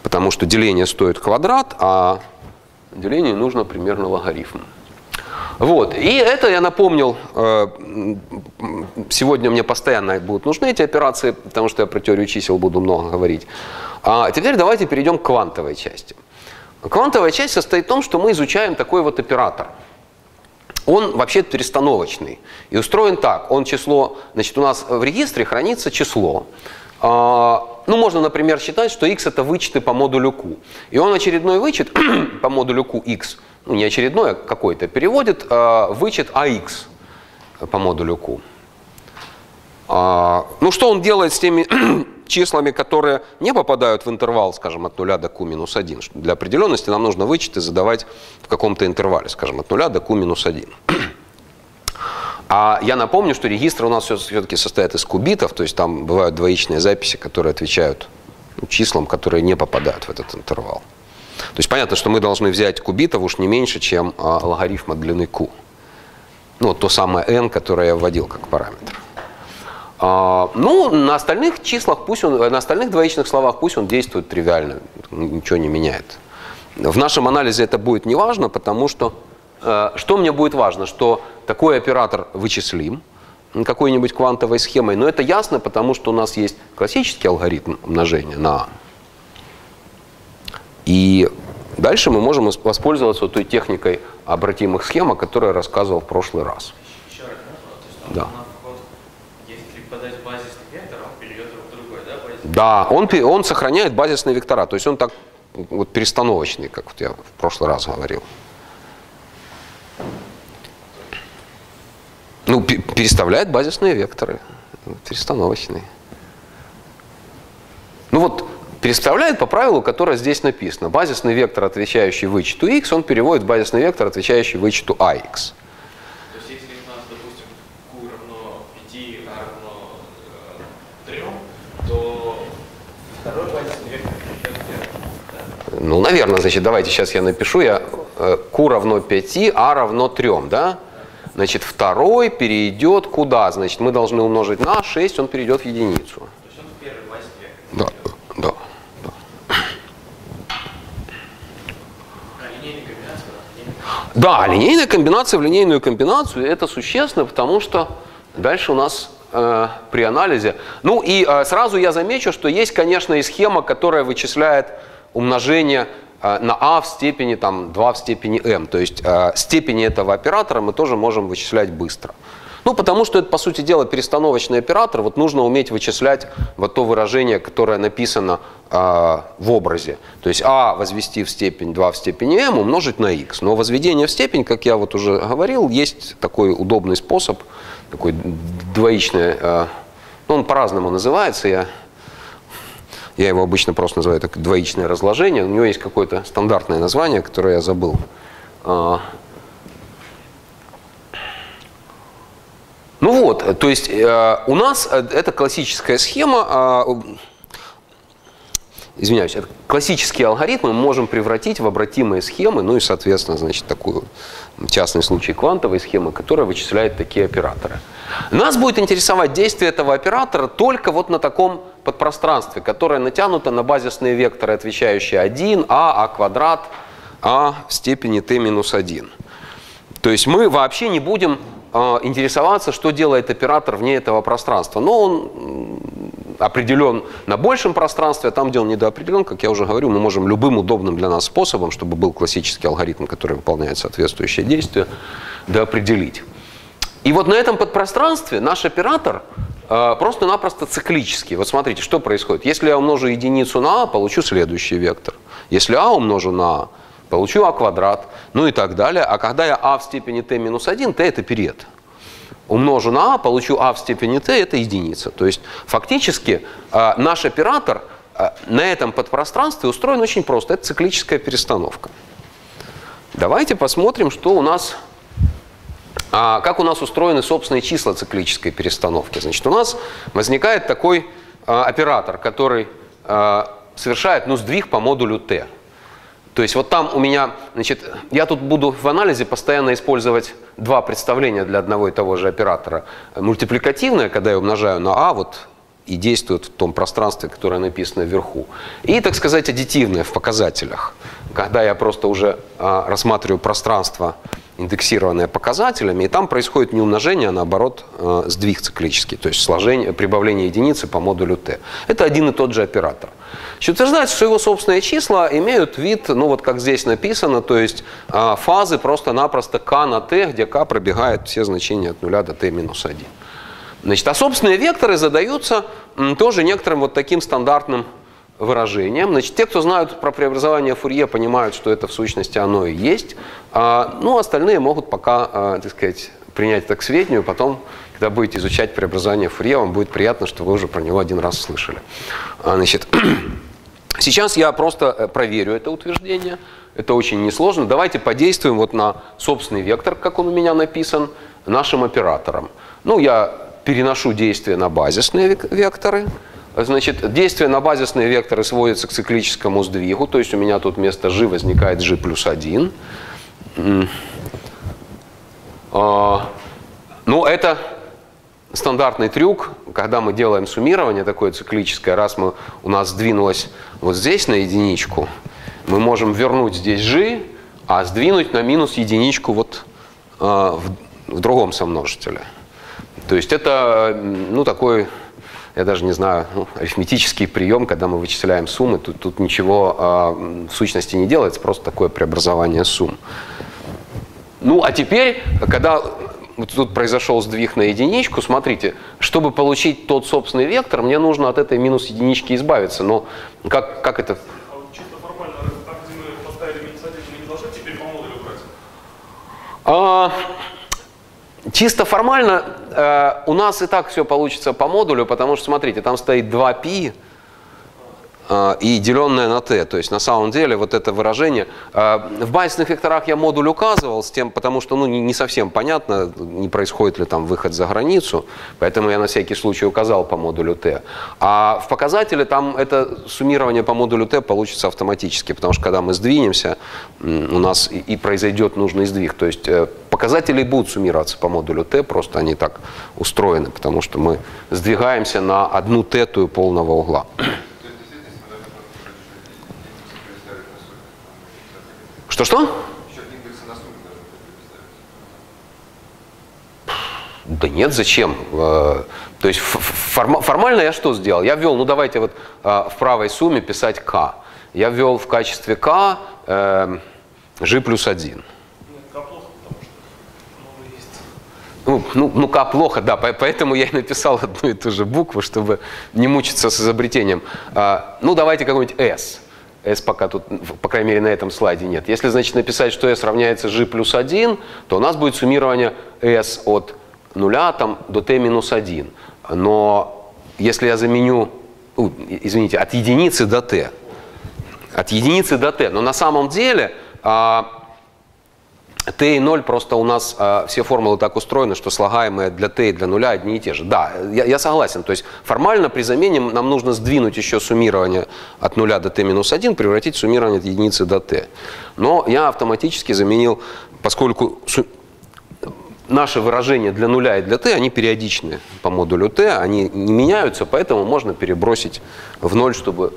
Speaker 1: потому что деление стоит квадрат, а деление нужно примерно логарифм. Вот. И это я напомнил, э, сегодня мне постоянно будут нужны эти операции, потому что я про теорию чисел буду много говорить. А теперь давайте перейдем к квантовой части. Квантовая часть состоит в том, что мы изучаем такой вот оператор. Он вообще перестановочный и устроен так. Он число, значит, у нас в регистре хранится число. А, ну, можно, например, считать, что x это вычеты по модулю q. И он очередной вычет по модулю q x, ну не очередной, а какой-то, переводит э, вычет ax по модулю q. А, ну, что он делает с теми числами, которые не попадают в интервал, скажем, от 0 до q минус 1? Для определенности нам нужно вычеты задавать в каком-то интервале, скажем, от 0 до q минус 1. А я напомню, что регистр у нас все-таки состоит из кубитов, то есть там бывают двоичные записи, которые отвечают ну, числам, которые не попадают в этот интервал. То есть понятно, что мы должны взять кубитов уж не меньше, чем а, логарифма длины q. Ну, то самое n, которое я вводил как параметр. А, ну, на остальных числах, пусть он, на остальных двоичных словах пусть он действует тривиально, ничего не меняет. В нашем анализе это будет не важно, потому что что мне будет важно, что такой оператор вычислим какой-нибудь квантовой схемой, но это ясно, потому что у нас есть классический алгоритм умножения на А. И дальше мы можем воспользоваться той техникой обратимых схем, о которой я рассказывал в прошлый раз.
Speaker 2: Еще раз, можно? То есть
Speaker 1: Да.
Speaker 2: другой, да,
Speaker 1: он, он сохраняет базисные вектора, то есть он так вот перестановочный, как вот я в прошлый раз говорил. Ну, пе- переставляет базисные векторы, перестановочные. Ну вот, переставляет по правилу, которое здесь написано. Базисный вектор, отвечающий вычету x, он переводит в базисный вектор, отвечающий вычету ax.
Speaker 2: То есть если у нас, допустим, q равно 5, а равно 3, то второй базисный вектор?
Speaker 1: Ну, наверное, значит, давайте сейчас я напишу. Я э, q равно 5, а равно 3, да? Значит, второй перейдет куда? Значит, мы должны умножить на 6, он перейдет в единицу.
Speaker 2: То есть он в базисный вектор.
Speaker 1: Да, да.
Speaker 2: Да, линейная.
Speaker 1: Комбинация в линейную комбинацию это существенно, потому что дальше у нас э, при анализе. Ну и э, сразу я замечу, что есть, конечно, и схема, которая вычисляет умножение э, на а в степени там, 2 в степени m. То есть э, степени этого оператора мы тоже можем вычислять быстро. Ну, потому что это, по сути дела, перестановочный оператор. Вот нужно уметь вычислять вот то выражение, которое написано э, в образе. То есть а возвести в степень 2 в степени m умножить на x. Но возведение в степень, как я вот уже говорил, есть такой удобный способ, такой двоичный, э, ну, он по-разному называется, я, я его обычно просто называю так, двоичное разложение. У него есть какое-то стандартное название, которое я забыл. А, Ну вот, то есть э, у нас э, это классическая схема, э, извиняюсь, это классические алгоритмы мы можем превратить в обратимые схемы, ну и, соответственно, значит, такую частный случай квантовой схемы, которая вычисляет такие операторы. Нас будет интересовать действие этого оператора только вот на таком подпространстве, которое натянуто на базисные векторы, отвечающие 1, а, а квадрат, а в степени t минус 1. То есть мы вообще не будем э, интересоваться, что делает оператор вне этого пространства. Но он определен на большем пространстве, а там, где он недоопределен, как я уже говорю, мы можем любым удобным для нас способом, чтобы был классический алгоритм, который выполняет соответствующее действие, доопределить. И вот на этом подпространстве наш оператор э, просто-напросто циклический. Вот смотрите, что происходит. Если я умножу единицу на а, получу следующий вектор. Если а умножу на а, получу а квадрат, ну и так далее. А когда я а в степени t минус 1, t это период. Умножу на а, получу а в степени t, это единица. То есть фактически э, наш оператор э, на этом подпространстве устроен очень просто. Это циклическая перестановка. Давайте посмотрим, что у нас а как у нас устроены собственные числа циклической перестановки? Значит, у нас возникает такой а, оператор, который а, совершает ну, сдвиг по модулю t. То есть вот там у меня, значит, я тут буду в анализе постоянно использовать два представления для одного и того же оператора. Мультипликативное, когда я умножаю на а, вот и действует в том пространстве, которое написано вверху. И, так сказать, аддитивное в показателях, когда я просто уже а, рассматриваю пространство, индексированное показателями, и там происходит не умножение, а наоборот а, сдвиг циклический, то есть сложение, прибавление единицы по модулю t. Это один и тот же оператор. Значит, утверждается, что его собственные числа имеют вид, ну вот как здесь написано, то есть а, фазы просто-напросто k на t, где k пробегает все значения от 0 до t минус 1. Значит, а собственные векторы задаются тоже некоторым вот таким стандартным выражением. Значит, те, кто знают про преобразование Фурье, понимают, что это в сущности оно и есть. А, ну, остальные могут пока, а, так сказать, принять это к сведению, потом когда будете изучать преобразование Фурье, вам будет приятно, что вы уже про него один раз слышали. А, значит, сейчас я просто э, проверю это утверждение. Это очень несложно. Давайте подействуем вот на собственный вектор, как он у меня написан, нашим оператором. Ну, я переношу действие на базисные векторы. Значит, действие на базисные векторы сводится к циклическому сдвигу, то есть у меня тут вместо g возникает g плюс 1. А, ну, это стандартный трюк, когда мы делаем суммирование такое циклическое, раз мы, у нас сдвинулось вот здесь на единичку, мы можем вернуть здесь g, а сдвинуть на минус единичку вот в, в другом сомножителе. То есть это ну, такой я даже не знаю, ну, арифметический прием, когда мы вычисляем суммы, тут, тут ничего э, в сущности не делается, просто такое преобразование сумм. Ну, а теперь, когда вот тут произошел сдвиг на единичку, смотрите, чтобы получить тот собственный вектор, мне нужно от этой минус единички избавиться. Но как, как это?
Speaker 3: А вот чисто формально, там, где мы поставили минус 1, мы не должны теперь по модулю брать?
Speaker 1: А, Чисто формально э, у нас и так все получится по модулю, потому что, смотрите, там стоит 2π, а, и деленное на t. То есть на самом деле вот это выражение. А, в базисных векторах я модуль указывал с тем, потому что ну, не совсем понятно, не происходит ли там выход за границу, поэтому я на всякий случай указал по модулю t. А в показателе там это суммирование по модулю t получится автоматически, потому что когда мы сдвинемся, у нас и произойдет нужный сдвиг. То есть э, показатели будут суммироваться по модулю t, просто они так устроены, потому что мы сдвигаемся на одну тетую полного угла. Что-что? Да нет, зачем? Э, то есть формально я что сделал? Я ввел, ну давайте вот э, в правой сумме писать k. Я ввел в качестве k э, g плюс 1. Ну, ну, ну, К плохо, да, поэтому я и написал одну и ту же букву, чтобы не мучиться с изобретением. Ну, давайте какой-нибудь S. S пока тут, по крайней мере, на этом слайде нет. Если, значит, написать, что S равняется G плюс 1, то у нас будет суммирование S от 0 там, до t минус 1. Но если я заменю, ну, извините, от единицы до t, от единицы до t, но на самом деле а, t и 0 просто у нас э, все формулы так устроены, что слагаемые для t и для нуля одни и те же. Да, я, я согласен. То есть формально при замене нам нужно сдвинуть еще суммирование от 0 до t минус 1, превратить суммирование от единицы до t. Но я автоматически заменил, поскольку су... наши выражения для нуля и для t, они периодичны по модулю t, они не меняются, поэтому можно перебросить в 0, чтобы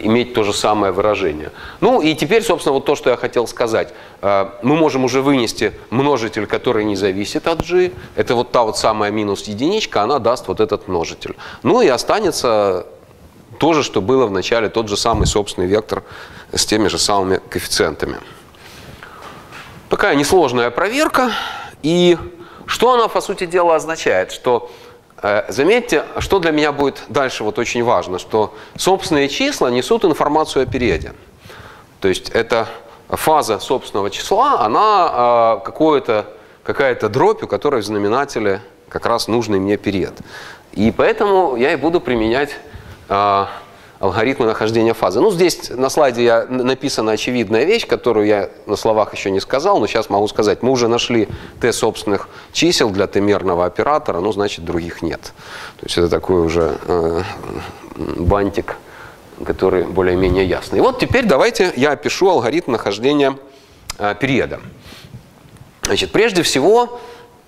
Speaker 1: иметь то же самое выражение. Ну и теперь, собственно, вот то, что я хотел сказать. Э, мы можем уже вынести множитель, который не зависит от g. Это вот та вот самая минус единичка, она даст вот этот множитель. Ну и останется то же, что было в начале, тот же самый собственный вектор с теми же самыми коэффициентами. Такая несложная проверка. И что она, по сути дела, означает? Что заметьте, что для меня будет дальше вот очень важно, что собственные числа несут информацию о периоде. То есть это фаза собственного числа, она э, какая-то дробь, у которой в знаменателе как раз нужный мне период. И поэтому я и буду применять э, алгоритмы нахождения фазы. Ну, здесь на слайде я, написана очевидная вещь, которую я на словах еще не сказал, но сейчас могу сказать. Мы уже нашли t собственных чисел для t-мерного оператора, ну, значит, других нет. То есть это такой уже э, бантик, который более-менее ясный. И вот теперь давайте я опишу алгоритм нахождения э, периода. Значит, прежде всего,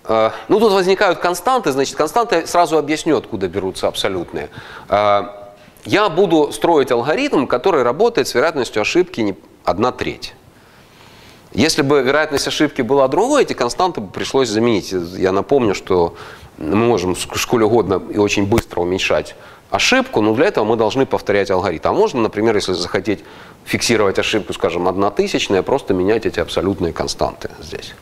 Speaker 1: э, ну, тут возникают константы, значит, константы сразу объясню, откуда берутся абсолютные. Э, я буду строить алгоритм, который работает с вероятностью ошибки не 1 треть. Если бы вероятность ошибки была другой, эти константы бы пришлось заменить. Я напомню, что мы можем сколь угодно и очень быстро уменьшать ошибку, но для этого мы должны повторять алгоритм. А можно, например, если захотеть фиксировать ошибку, скажем, одна тысячная, просто менять эти абсолютные константы здесь.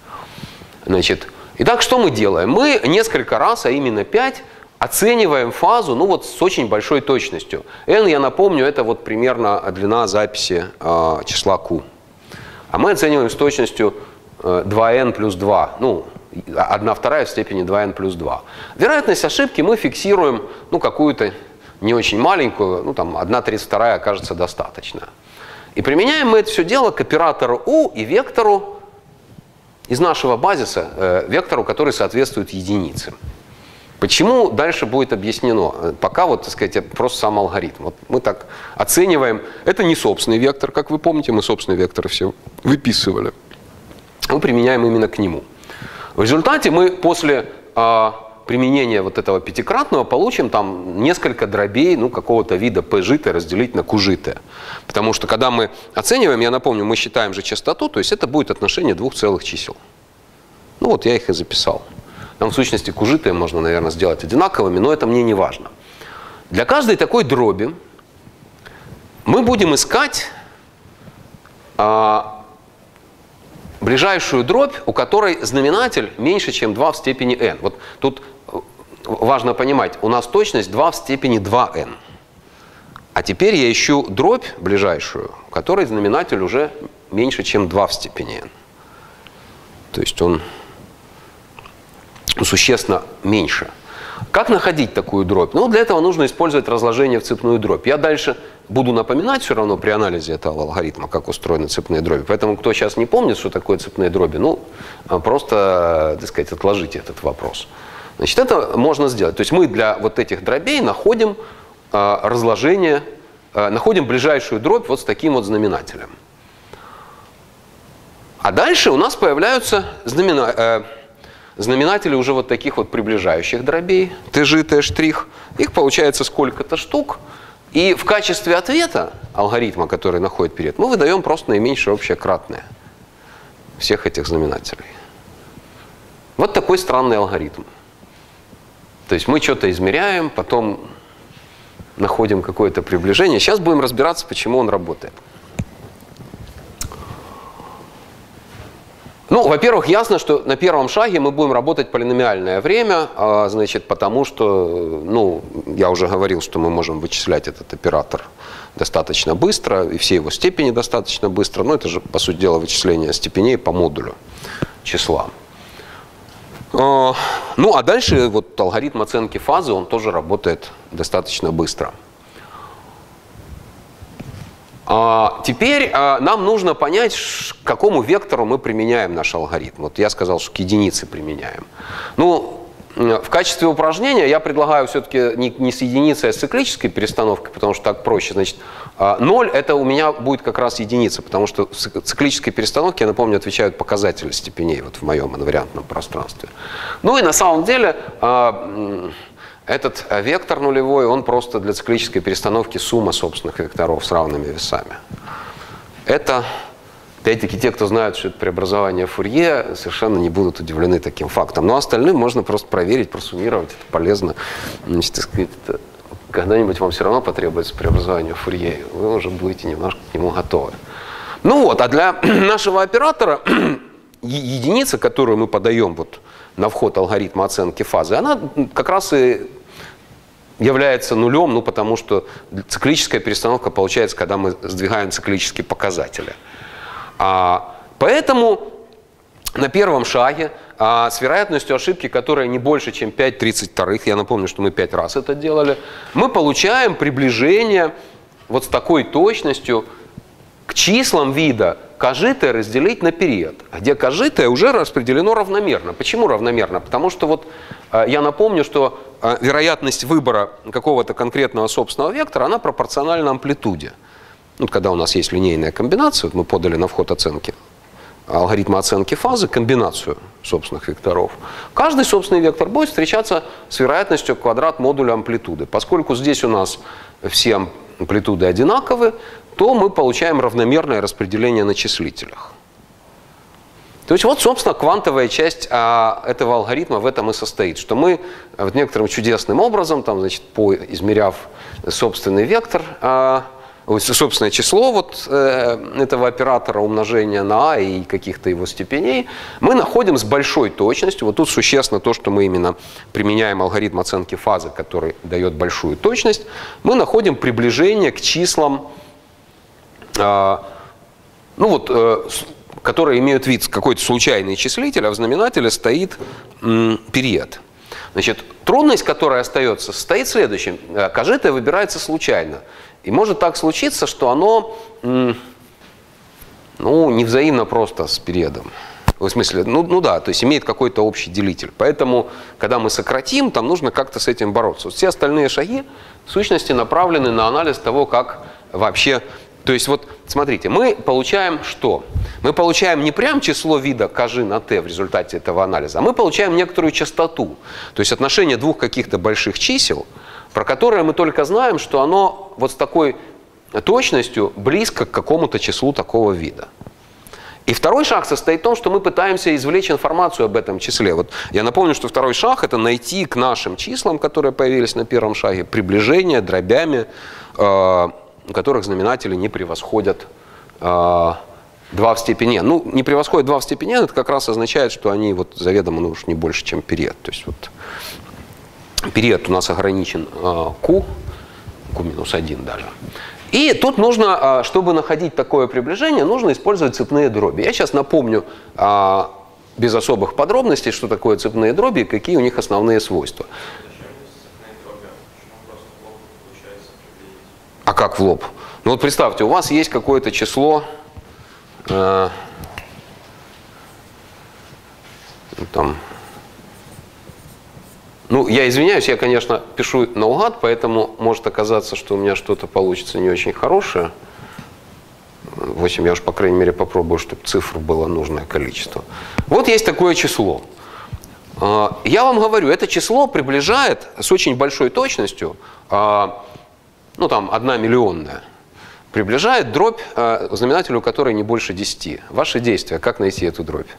Speaker 1: Значит, итак, что мы делаем? Мы несколько раз, а именно 5, Оцениваем фазу, ну вот с очень большой точностью. n, я напомню, это вот примерно длина записи э, числа q. А мы оцениваем с точностью э, 2n плюс 2. Ну, 1 вторая в степени 2n плюс 2. Вероятность ошибки мы фиксируем ну, какую-то не очень маленькую, ну там 1 32 окажется достаточно. И применяем мы это все дело к оператору u и вектору из нашего базиса, э, вектору, который соответствует единице. Почему дальше будет объяснено? Э, пока вот, так сказать, просто сам алгоритм. Вот мы так оцениваем. Это не собственный вектор, как вы помните, мы собственные векторы все выписывали. Мы применяем именно к нему. В результате мы после а, применения вот этого пятикратного получим там несколько дробей ну, какого-то вида p житое разделить на q житое. Потому что когда мы оцениваем, я напомню, мы считаем же частоту, то есть это будет отношение двух целых чисел. Ну вот я их и записал. Там в сущности кужитые можно, наверное, сделать одинаковыми, но это мне не важно. Для каждой такой дроби мы будем искать а, ближайшую дробь, у которой знаменатель меньше, чем 2 в степени n. Вот тут важно понимать, у нас точность 2 в степени 2n. А теперь я ищу дробь ближайшую, у которой знаменатель уже меньше, чем 2 в степени n. То есть он существенно меньше. Как находить такую дробь? Ну, для этого нужно использовать разложение в цепную дробь. Я дальше буду напоминать все равно при анализе этого алгоритма, как устроены цепные дроби. Поэтому, кто сейчас не помнит, что такое цепные дроби, ну, а, просто, так сказать, отложите этот вопрос. Значит, это можно сделать. То есть мы для вот этих дробей находим э, разложение, э, находим ближайшую дробь вот с таким вот знаменателем. А дальше у нас появляются знамена, э, знаменатели уже вот таких вот приближающих дробей, tg, t штрих. Их получается сколько-то штук. И в качестве ответа алгоритма, который находит перед, мы выдаем просто наименьшее общее кратное всех этих знаменателей. Вот такой странный алгоритм. То есть мы что-то измеряем, потом находим какое-то приближение. Сейчас будем разбираться, почему он работает. Ну, во-первых, ясно, что на первом шаге мы будем работать полиномиальное время, а, значит, потому что, ну, я уже говорил, что мы можем вычислять этот оператор достаточно быстро, и все его степени достаточно быстро. Но это же, по сути дела, вычисление степеней по модулю числа. А, ну, а дальше вот алгоритм оценки фазы, он тоже работает достаточно быстро. А, теперь а, нам нужно понять, к какому вектору мы применяем наш алгоритм. Вот я сказал, что к единице применяем. Ну, в качестве упражнения я предлагаю все-таки не, с единицей, а с циклической перестановкой, потому что так проще. Значит, 0 это у меня будет как раз единица, потому что в циклической перестановке, я напомню, отвечают показатели степеней вот в моем инвариантном пространстве. Ну и на самом деле этот э, вектор нулевой, он просто для циклической перестановки сумма собственных векторов с равными весами. Это, опять-таки, те, кто знают, что это преобразование Фурье, совершенно не будут удивлены таким фактом. Но остальным можно просто проверить, просуммировать, это полезно. Значит, так сказать, это когда-нибудь вам все равно потребуется преобразование Фурье, вы уже будете немножко к нему готовы. Ну вот, а для нашего оператора единица, которую мы подаем вот на вход алгоритма оценки фазы, она как раз и является нулем, ну потому что циклическая перестановка получается, когда мы сдвигаем циклические показатели. А, поэтому на первом шаге а, с вероятностью ошибки, которая не больше, чем 5,32, я напомню, что мы 5 раз это делали, мы получаем приближение вот с такой точностью к числам вида кожитое разделить на период, где кожитое уже распределено равномерно. Почему равномерно? Потому что вот а, я напомню, что а, вероятность выбора какого-то конкретного собственного вектора, она пропорциональна амплитуде. Ну, когда у нас есть линейная комбинация, вот мы подали на вход оценки, алгоритма оценки фазы, комбинацию собственных векторов. Каждый собственный вектор будет встречаться с вероятностью квадрат модуля амплитуды. Поскольку здесь у нас все амплитуды одинаковы, то мы получаем равномерное распределение на числителях. То есть вот, собственно, квантовая часть а, этого алгоритма в этом и состоит, что мы вот некоторым чудесным образом, там, значит, по, измеряв собственный вектор, а, собственное число вот э, этого оператора умножения на а и каких-то его степеней, мы находим с большой точностью, вот тут существенно то, что мы именно применяем алгоритм оценки фазы, который дает большую точность, мы находим приближение к числам, э, ну вот, э, которые имеют вид какой-то случайный числитель, а в знаменателе стоит период. Значит, трудность, которая остается, состоит в следующем. Э, Кажитое выбирается случайно. И может так случиться, что оно ну, не взаимно просто с периодом. В смысле, ну, ну да, то есть имеет какой-то общий делитель. Поэтому, когда мы сократим, там нужно как-то с этим бороться. Вот все остальные шаги, в сущности, направлены на анализ того, как вообще... То есть вот, смотрите, мы получаем что? Мы получаем не прям число вида кажи на t в результате этого анализа, а мы получаем некоторую частоту. То есть отношение двух каких-то больших чисел, про которые мы только знаем, что оно вот с такой точностью близко к какому-то числу такого вида. И второй шаг состоит в том, что мы пытаемся извлечь информацию об этом числе. Вот я напомню, что второй шаг – это найти к нашим числам, которые появились на первом шаге, приближение дробями, э, которых знаменатели не превосходят э, 2 в степени n. Ну, не превосходят 2 в степени n, это как раз означает, что они вот заведомо ну, уж не больше, чем период. То есть вот период у нас ограничен э, q, q минус 1 даже. И тут нужно, а, чтобы находить такое приближение, нужно использовать цепные дроби. Я сейчас напомню а, без особых подробностей, что такое цепные дроби и какие у них основные свойства. А как в лоб? Ну вот представьте, у вас есть какое-то число, э, там, ну, я извиняюсь, я, конечно, пишу наугад, поэтому может оказаться, что у меня что-то получится не очень хорошее. 8 я уж, по крайней мере, попробую, чтобы цифр было нужное количество. Вот есть такое число. А, я вам говорю, это число приближает с очень большой точностью, а, ну там, одна миллионная, приближает дробь а, знаменателю, которой не больше 10. Ваши действия, как найти эту дробь?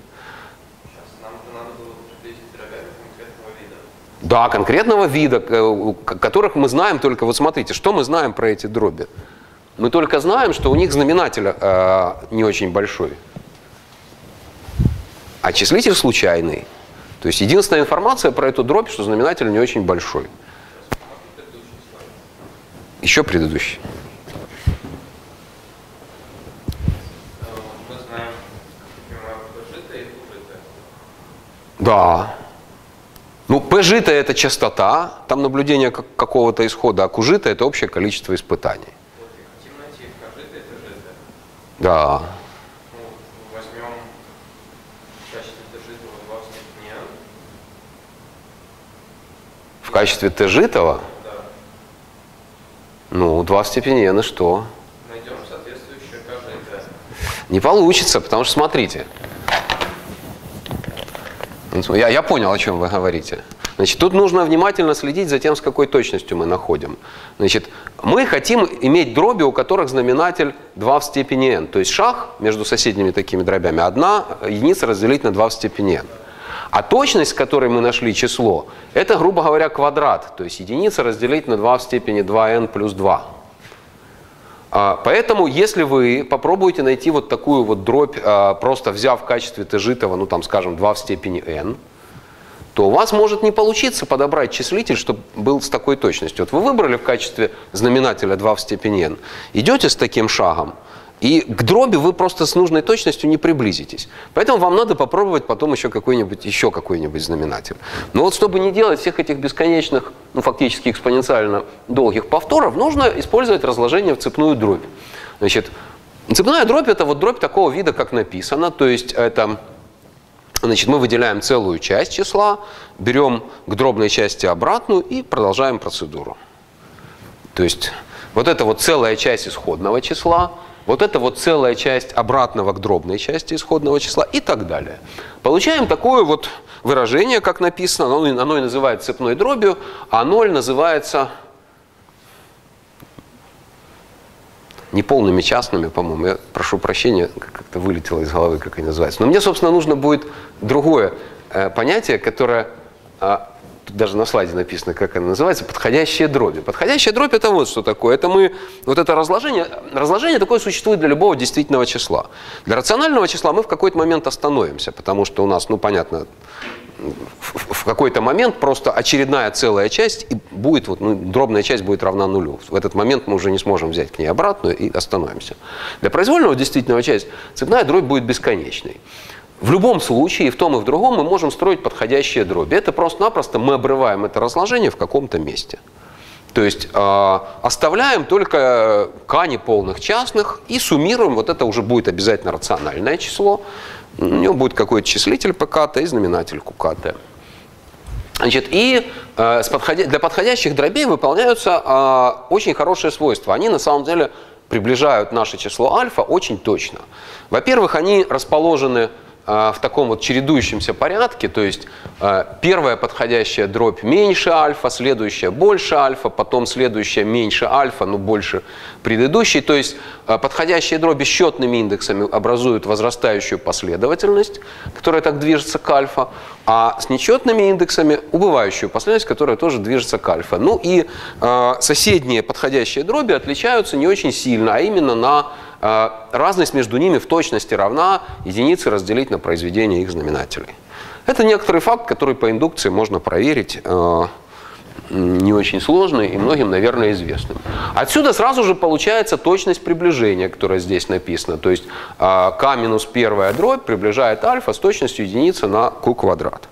Speaker 1: Да, конкретного вида, которых мы знаем только, вот смотрите, что мы знаем про эти дроби? Мы только знаем, что у них знаменатель э, не очень большой, а числитель случайный. То есть единственная информация про эту дробь, что знаменатель не очень большой. Еще предыдущий. Да. Ну, P-жито – это частота, там наблюдение какого-то исхода, а Q-жито – это общее количество испытаний. Да.
Speaker 2: Ну, возьмем в качестве Т-житого 2 в степени n.
Speaker 1: В качестве Т-житого?
Speaker 2: Да.
Speaker 1: Ну, 2 в степени n и что?
Speaker 2: Найдем соответствующее.
Speaker 1: Не получится, потому что смотрите. Я, я понял, о чем вы говорите. Значит, тут нужно внимательно следить за тем, с какой точностью мы находим. Значит, мы хотим иметь дроби, у которых знаменатель 2 в степени n. То есть шаг между соседними такими дробями, одна единица разделить на 2 в степени n. А точность, с которой мы нашли число, это, грубо говоря, квадрат. То есть единица разделить на 2 в степени 2n плюс 2. А, поэтому, если вы попробуете найти вот такую вот дробь, а, просто взяв в качестве тежитого, ну там, скажем, 2 в степени n, то у вас может не получиться подобрать числитель, чтобы был с такой точностью. Вот вы выбрали в качестве знаменателя 2 в степени n, идете с таким шагом, и к дроби вы просто с нужной точностью не приблизитесь. Поэтому вам надо попробовать потом еще какой-нибудь еще какой-нибудь знаменатель. Но вот чтобы не делать всех этих бесконечных, ну фактически экспоненциально долгих повторов, нужно использовать разложение в цепную дробь. Значит, цепная дробь это вот дробь такого вида, как написано, то есть это Значит, мы выделяем целую часть числа, берем к дробной части обратную и продолжаем процедуру. То есть вот это вот целая часть исходного числа, вот это вот целая часть обратного к дробной части исходного числа и так далее. Получаем такое вот выражение, как написано, оно, оно и называется цепной дробью, а ноль называется неполными частными, по-моему. Я прошу прощения, как-то вылетело из головы, как они называются. Но мне, собственно, нужно будет другое э, понятие, которое э, тут даже на слайде написано, как оно называется, подходящие дроби. Подходящая дробь это вот что такое. Это мы, вот это разложение, разложение такое существует для любого действительного числа. Для рационального числа мы в какой-то момент остановимся, потому что у нас, ну понятно, в какой-то момент просто очередная целая часть и будет вот ну, дробная часть будет равна нулю. В этот момент мы уже не сможем взять к ней обратную и остановимся. Для произвольного действительного часть цепная дробь будет бесконечной. В любом случае, и в том, и в другом, мы можем строить подходящие дроби. Это просто-напросто мы обрываем это разложение в каком-то месте. То есть э, оставляем только k неполных частных и суммируем, вот это уже будет обязательно рациональное число. У него будет какой-то числитель pkt и знаменатель qkt. Значит, и э, подходя... для подходящих дробей выполняются э, очень хорошие свойства. Они на самом деле приближают наше число альфа очень точно. Во-первых, они расположены в таком вот чередующемся порядке, то есть э, первая подходящая дробь меньше альфа, следующая больше альфа, потом следующая меньше альфа, но больше предыдущей. То есть э, подходящие дроби счетными индексами образуют возрастающую последовательность, которая так движется к альфа, а с нечетными индексами убывающую последовательность, которая тоже движется к альфа. Ну и соседние подходящие дроби отличаются не очень сильно, а именно на а, разность между ними в точности равна единице разделить на произведение их знаменателей. Это некоторый факт, который по индукции можно проверить а, не очень сложный и многим, наверное, известным. Отсюда сразу же получается точность приближения, которая здесь написана. То есть k а, минус первая дробь приближает альфа с точностью единицы на q квадрат.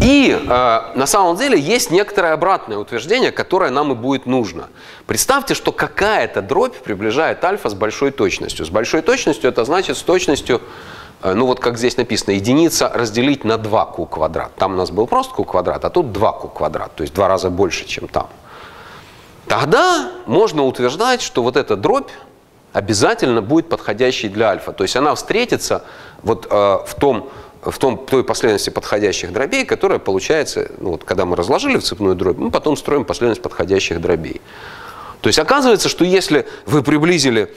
Speaker 1: И э, на самом деле есть некоторое обратное утверждение, которое нам и будет нужно. Представьте, что какая-то дробь приближает альфа с большой точностью. С большой точностью это значит с точностью, э, ну вот как здесь написано, единица разделить на 2q квадрат. Там у нас был просто q квадрат, а тут 2q квадрат, то есть два раза больше, чем там. Тогда можно утверждать, что вот эта дробь обязательно будет подходящей для альфа. То есть она встретится вот э, в том в том, той последовательности подходящих дробей, которая получается, ну, вот, когда мы разложили в цепную дробь, мы потом строим последовательность подходящих дробей. То есть оказывается, что если вы приблизили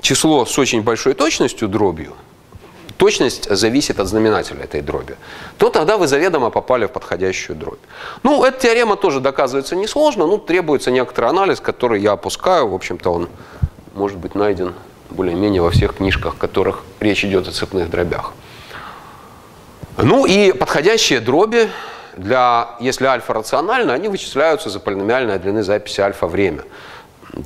Speaker 1: число с очень большой точностью дробью, точность зависит от знаменателя этой дроби, то тогда вы заведомо попали в подходящую дробь. Ну, эта теорема тоже доказывается несложно, ну, требуется некоторый анализ, который я опускаю, в общем-то, он может быть найден более-менее во всех книжках, в которых речь идет о цепных дробях. Ну и подходящие дроби, для, если альфа рационально, они вычисляются за полиномиальной длины записи альфа время.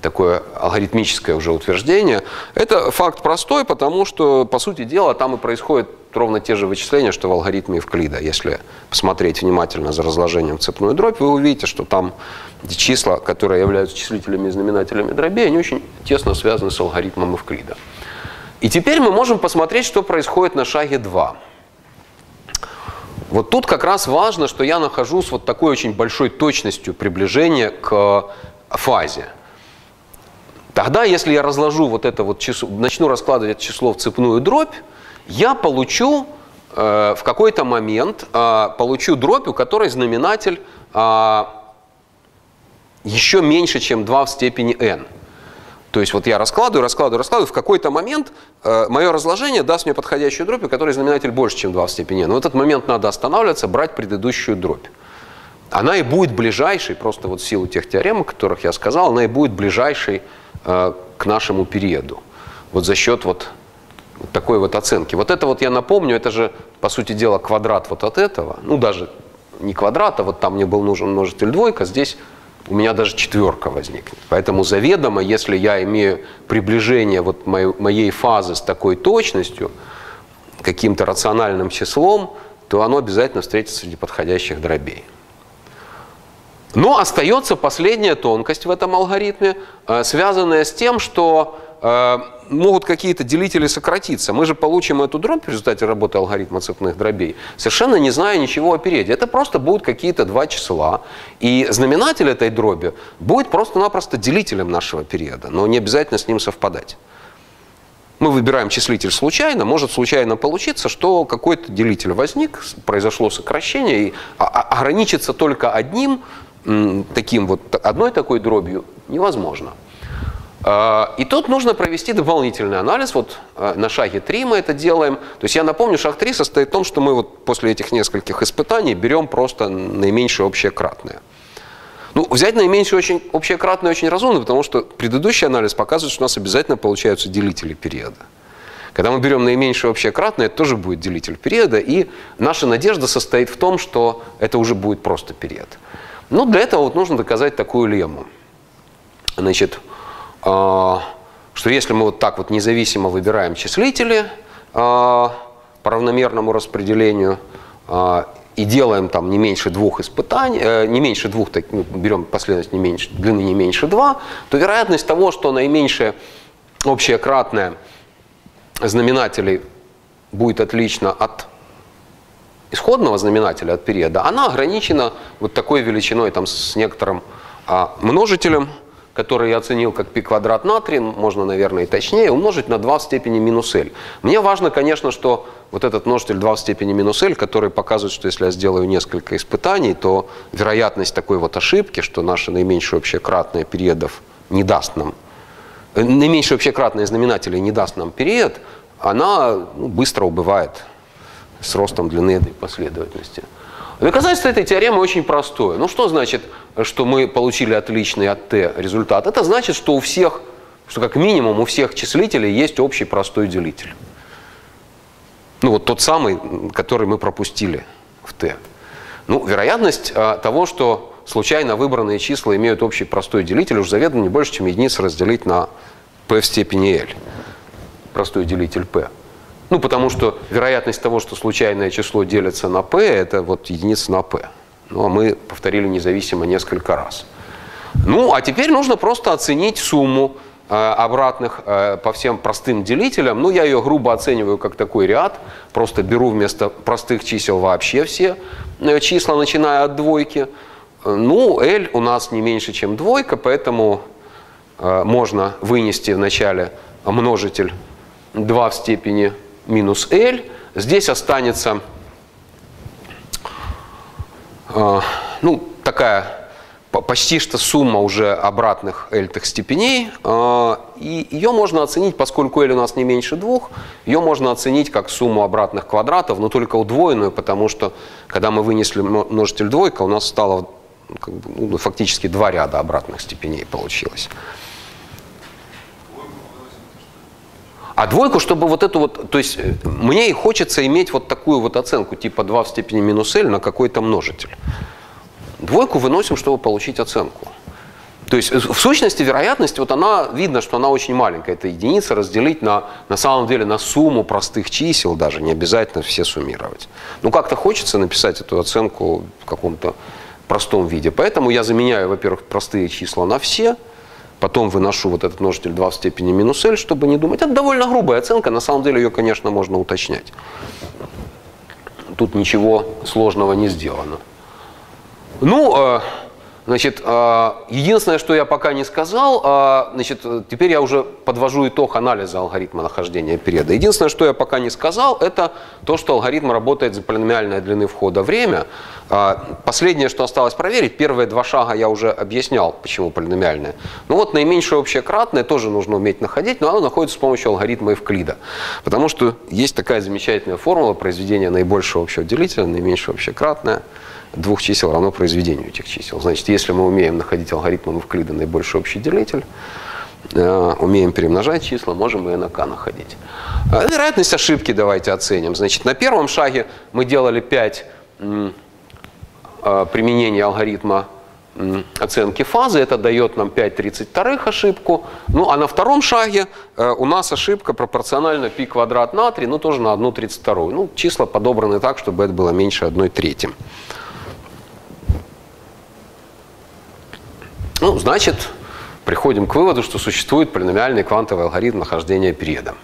Speaker 1: Такое алгоритмическое уже утверждение. Это факт простой, потому что, по сути дела, там и происходят ровно те же вычисления, что в алгоритме Евклида. Если посмотреть внимательно за разложением цепную дробь, вы увидите, что там числа, которые являются числителями и знаменателями дробей, они очень тесно связаны с алгоритмом Евклида. И теперь мы можем посмотреть, что происходит на шаге 2. Вот тут как раз важно, что я нахожусь вот такой очень большой точностью приближения к фазе. Тогда, если я разложу вот это вот число, начну раскладывать это число в цепную дробь, я получу э, в какой-то момент э, получу дробь, у которой знаменатель э, еще меньше, чем 2 в степени n. То есть вот я раскладываю, раскладываю, раскладываю, в какой-то момент э, мое разложение даст мне подходящую дробь, у которой знаменатель больше, чем 2 в степени. Но в этот момент надо останавливаться, брать предыдущую дробь. Она и будет ближайшей, просто вот в силу тех теорем, о которых я сказал, она и будет ближайшей э, к нашему периоду. Вот за счет вот такой вот оценки. Вот это вот я напомню, это же, по сути дела, квадрат вот от этого. Ну, даже не квадрат, а вот там мне был нужен множитель двойка, здесь у меня даже четверка возникнет. Поэтому заведомо, если я имею приближение вот моей, моей фазы с такой точностью, каким-то рациональным числом, то оно обязательно встретится среди подходящих дробей. Но остается последняя тонкость в этом алгоритме, э, связанная с тем, что могут какие-то делители сократиться. Мы же получим эту дробь в результате работы алгоритма цепных дробей, совершенно не зная ничего о периоде. Это просто будут какие-то два числа. И знаменатель этой дроби будет просто-напросто делителем нашего периода, но не обязательно с ним совпадать. Мы выбираем числитель случайно, может случайно получиться, что какой-то делитель возник, произошло сокращение, и ограничиться только одним, таким вот, одной такой дробью невозможно. А, и тут нужно провести дополнительный анализ. Вот а, на шаге 3 мы это делаем. То есть я напомню, шаг 3 состоит в том, что мы вот после этих нескольких испытаний берем просто наименьшее общее кратное. Ну, взять наименьшее очень, общее кратное очень разумно, потому что предыдущий анализ показывает, что у нас обязательно получаются делители периода. Когда мы берем наименьшее общее кратное, это тоже будет делитель периода, и наша надежда состоит в том, что это уже будет просто период. Ну, для этого вот нужно доказать такую лемму. Значит, что если мы вот так вот независимо выбираем числители э, по равномерному распределению э, и делаем там не меньше двух испытаний, э, не меньше двух, так, ну, берем последовательность не меньше, длины не меньше 2, то вероятность того, что наименьшее общее кратное знаменателей будет отлично от исходного знаменателя, от периода, она ограничена вот такой величиной там, с некоторым а, множителем, который я оценил как π квадрат натрия, можно, наверное, и точнее, умножить на 2 в степени минус L. Мне важно, конечно, что вот этот множитель 2 в степени минус L, который показывает, что если я сделаю несколько испытаний, то вероятность такой вот ошибки, что наше наименьшее общее кратное периодов не даст нам, э, наименьшее общее кратное знаменателя не даст нам период, она ну, быстро убывает с ростом длины этой последовательности. Доказательство этой теоремы очень простое. Ну что значит, что мы получили отличный от t результат? Это значит, что у всех, что как минимум у всех числителей есть общий простой делитель. Ну вот тот самый, который мы пропустили в t. Ну, вероятность а, того, что случайно выбранные числа имеют общий простой делитель, уже заведомо не больше, чем единица разделить на p в степени l. Простой делитель p. Ну, потому что вероятность того, что случайное число делится на p, это вот единица на p. Ну, а мы повторили независимо несколько раз. Ну, а теперь нужно просто оценить сумму э, обратных э, по всем простым делителям. Ну, я ее грубо оцениваю как такой ряд. Просто беру вместо простых чисел вообще все э, числа, начиная от двойки. Ну, L у нас не меньше, чем двойка, поэтому э, можно вынести вначале множитель 2 в степени минус L. Здесь останется э, ну, такая почти что сумма уже обратных L-тых степеней. Э, и ее можно оценить, поскольку L у нас не меньше двух, ее можно оценить как сумму обратных квадратов, но только удвоенную, потому что когда мы вынесли множитель двойка, у нас стало как бы, ну, фактически два ряда обратных степеней получилось. А двойку, чтобы вот эту вот, то есть э, мне и хочется иметь вот такую вот оценку, типа 2 в степени минус L на какой-то множитель. Двойку выносим, чтобы получить оценку. То есть в сущности вероятность, вот она, видно, что она очень маленькая. Это единица разделить на, на самом деле на сумму простых чисел даже, не обязательно все суммировать. Ну как-то хочется написать эту оценку в каком-то простом виде. Поэтому я заменяю, во-первых, простые числа на все, потом выношу вот этот множитель 2 в степени минус L, чтобы не думать. Это довольно грубая оценка, на самом деле ее, конечно, можно уточнять. Тут ничего сложного не сделано. Ну, э, Значит, а, единственное, что я пока не сказал, а, значит, теперь я уже подвожу итог анализа алгоритма нахождения периода. Единственное, что я пока не сказал, это то, что алгоритм работает за полиномиальной длины входа время. А, последнее, что осталось проверить, первые два шага я уже объяснял, почему полиномиальное. Ну вот наименьшее общее кратное тоже нужно уметь находить, но оно находится с помощью алгоритма Евклида. Потому что есть такая замечательная формула произведения наибольшего общего делителя, наименьшее общее кратное – двух чисел равно произведению этих чисел. Значит, если мы умеем находить алгоритмом Евклида наибольший общий делитель, э, умеем перемножать числа, можем и на k находить. Э, вероятность ошибки давайте оценим. Значит, на первом шаге мы делали 5 э, применений алгоритма оценки фазы, это дает нам 5,32 ошибку. Ну а на втором шаге у нас ошибка пропорциональна π квадрат на 3, ну тоже на 1,32. Ну числа подобраны так, чтобы это было меньше 1 трети. Ну, значит, приходим к выводу, что существует полиномиальный квантовый алгоритм нахождения периода.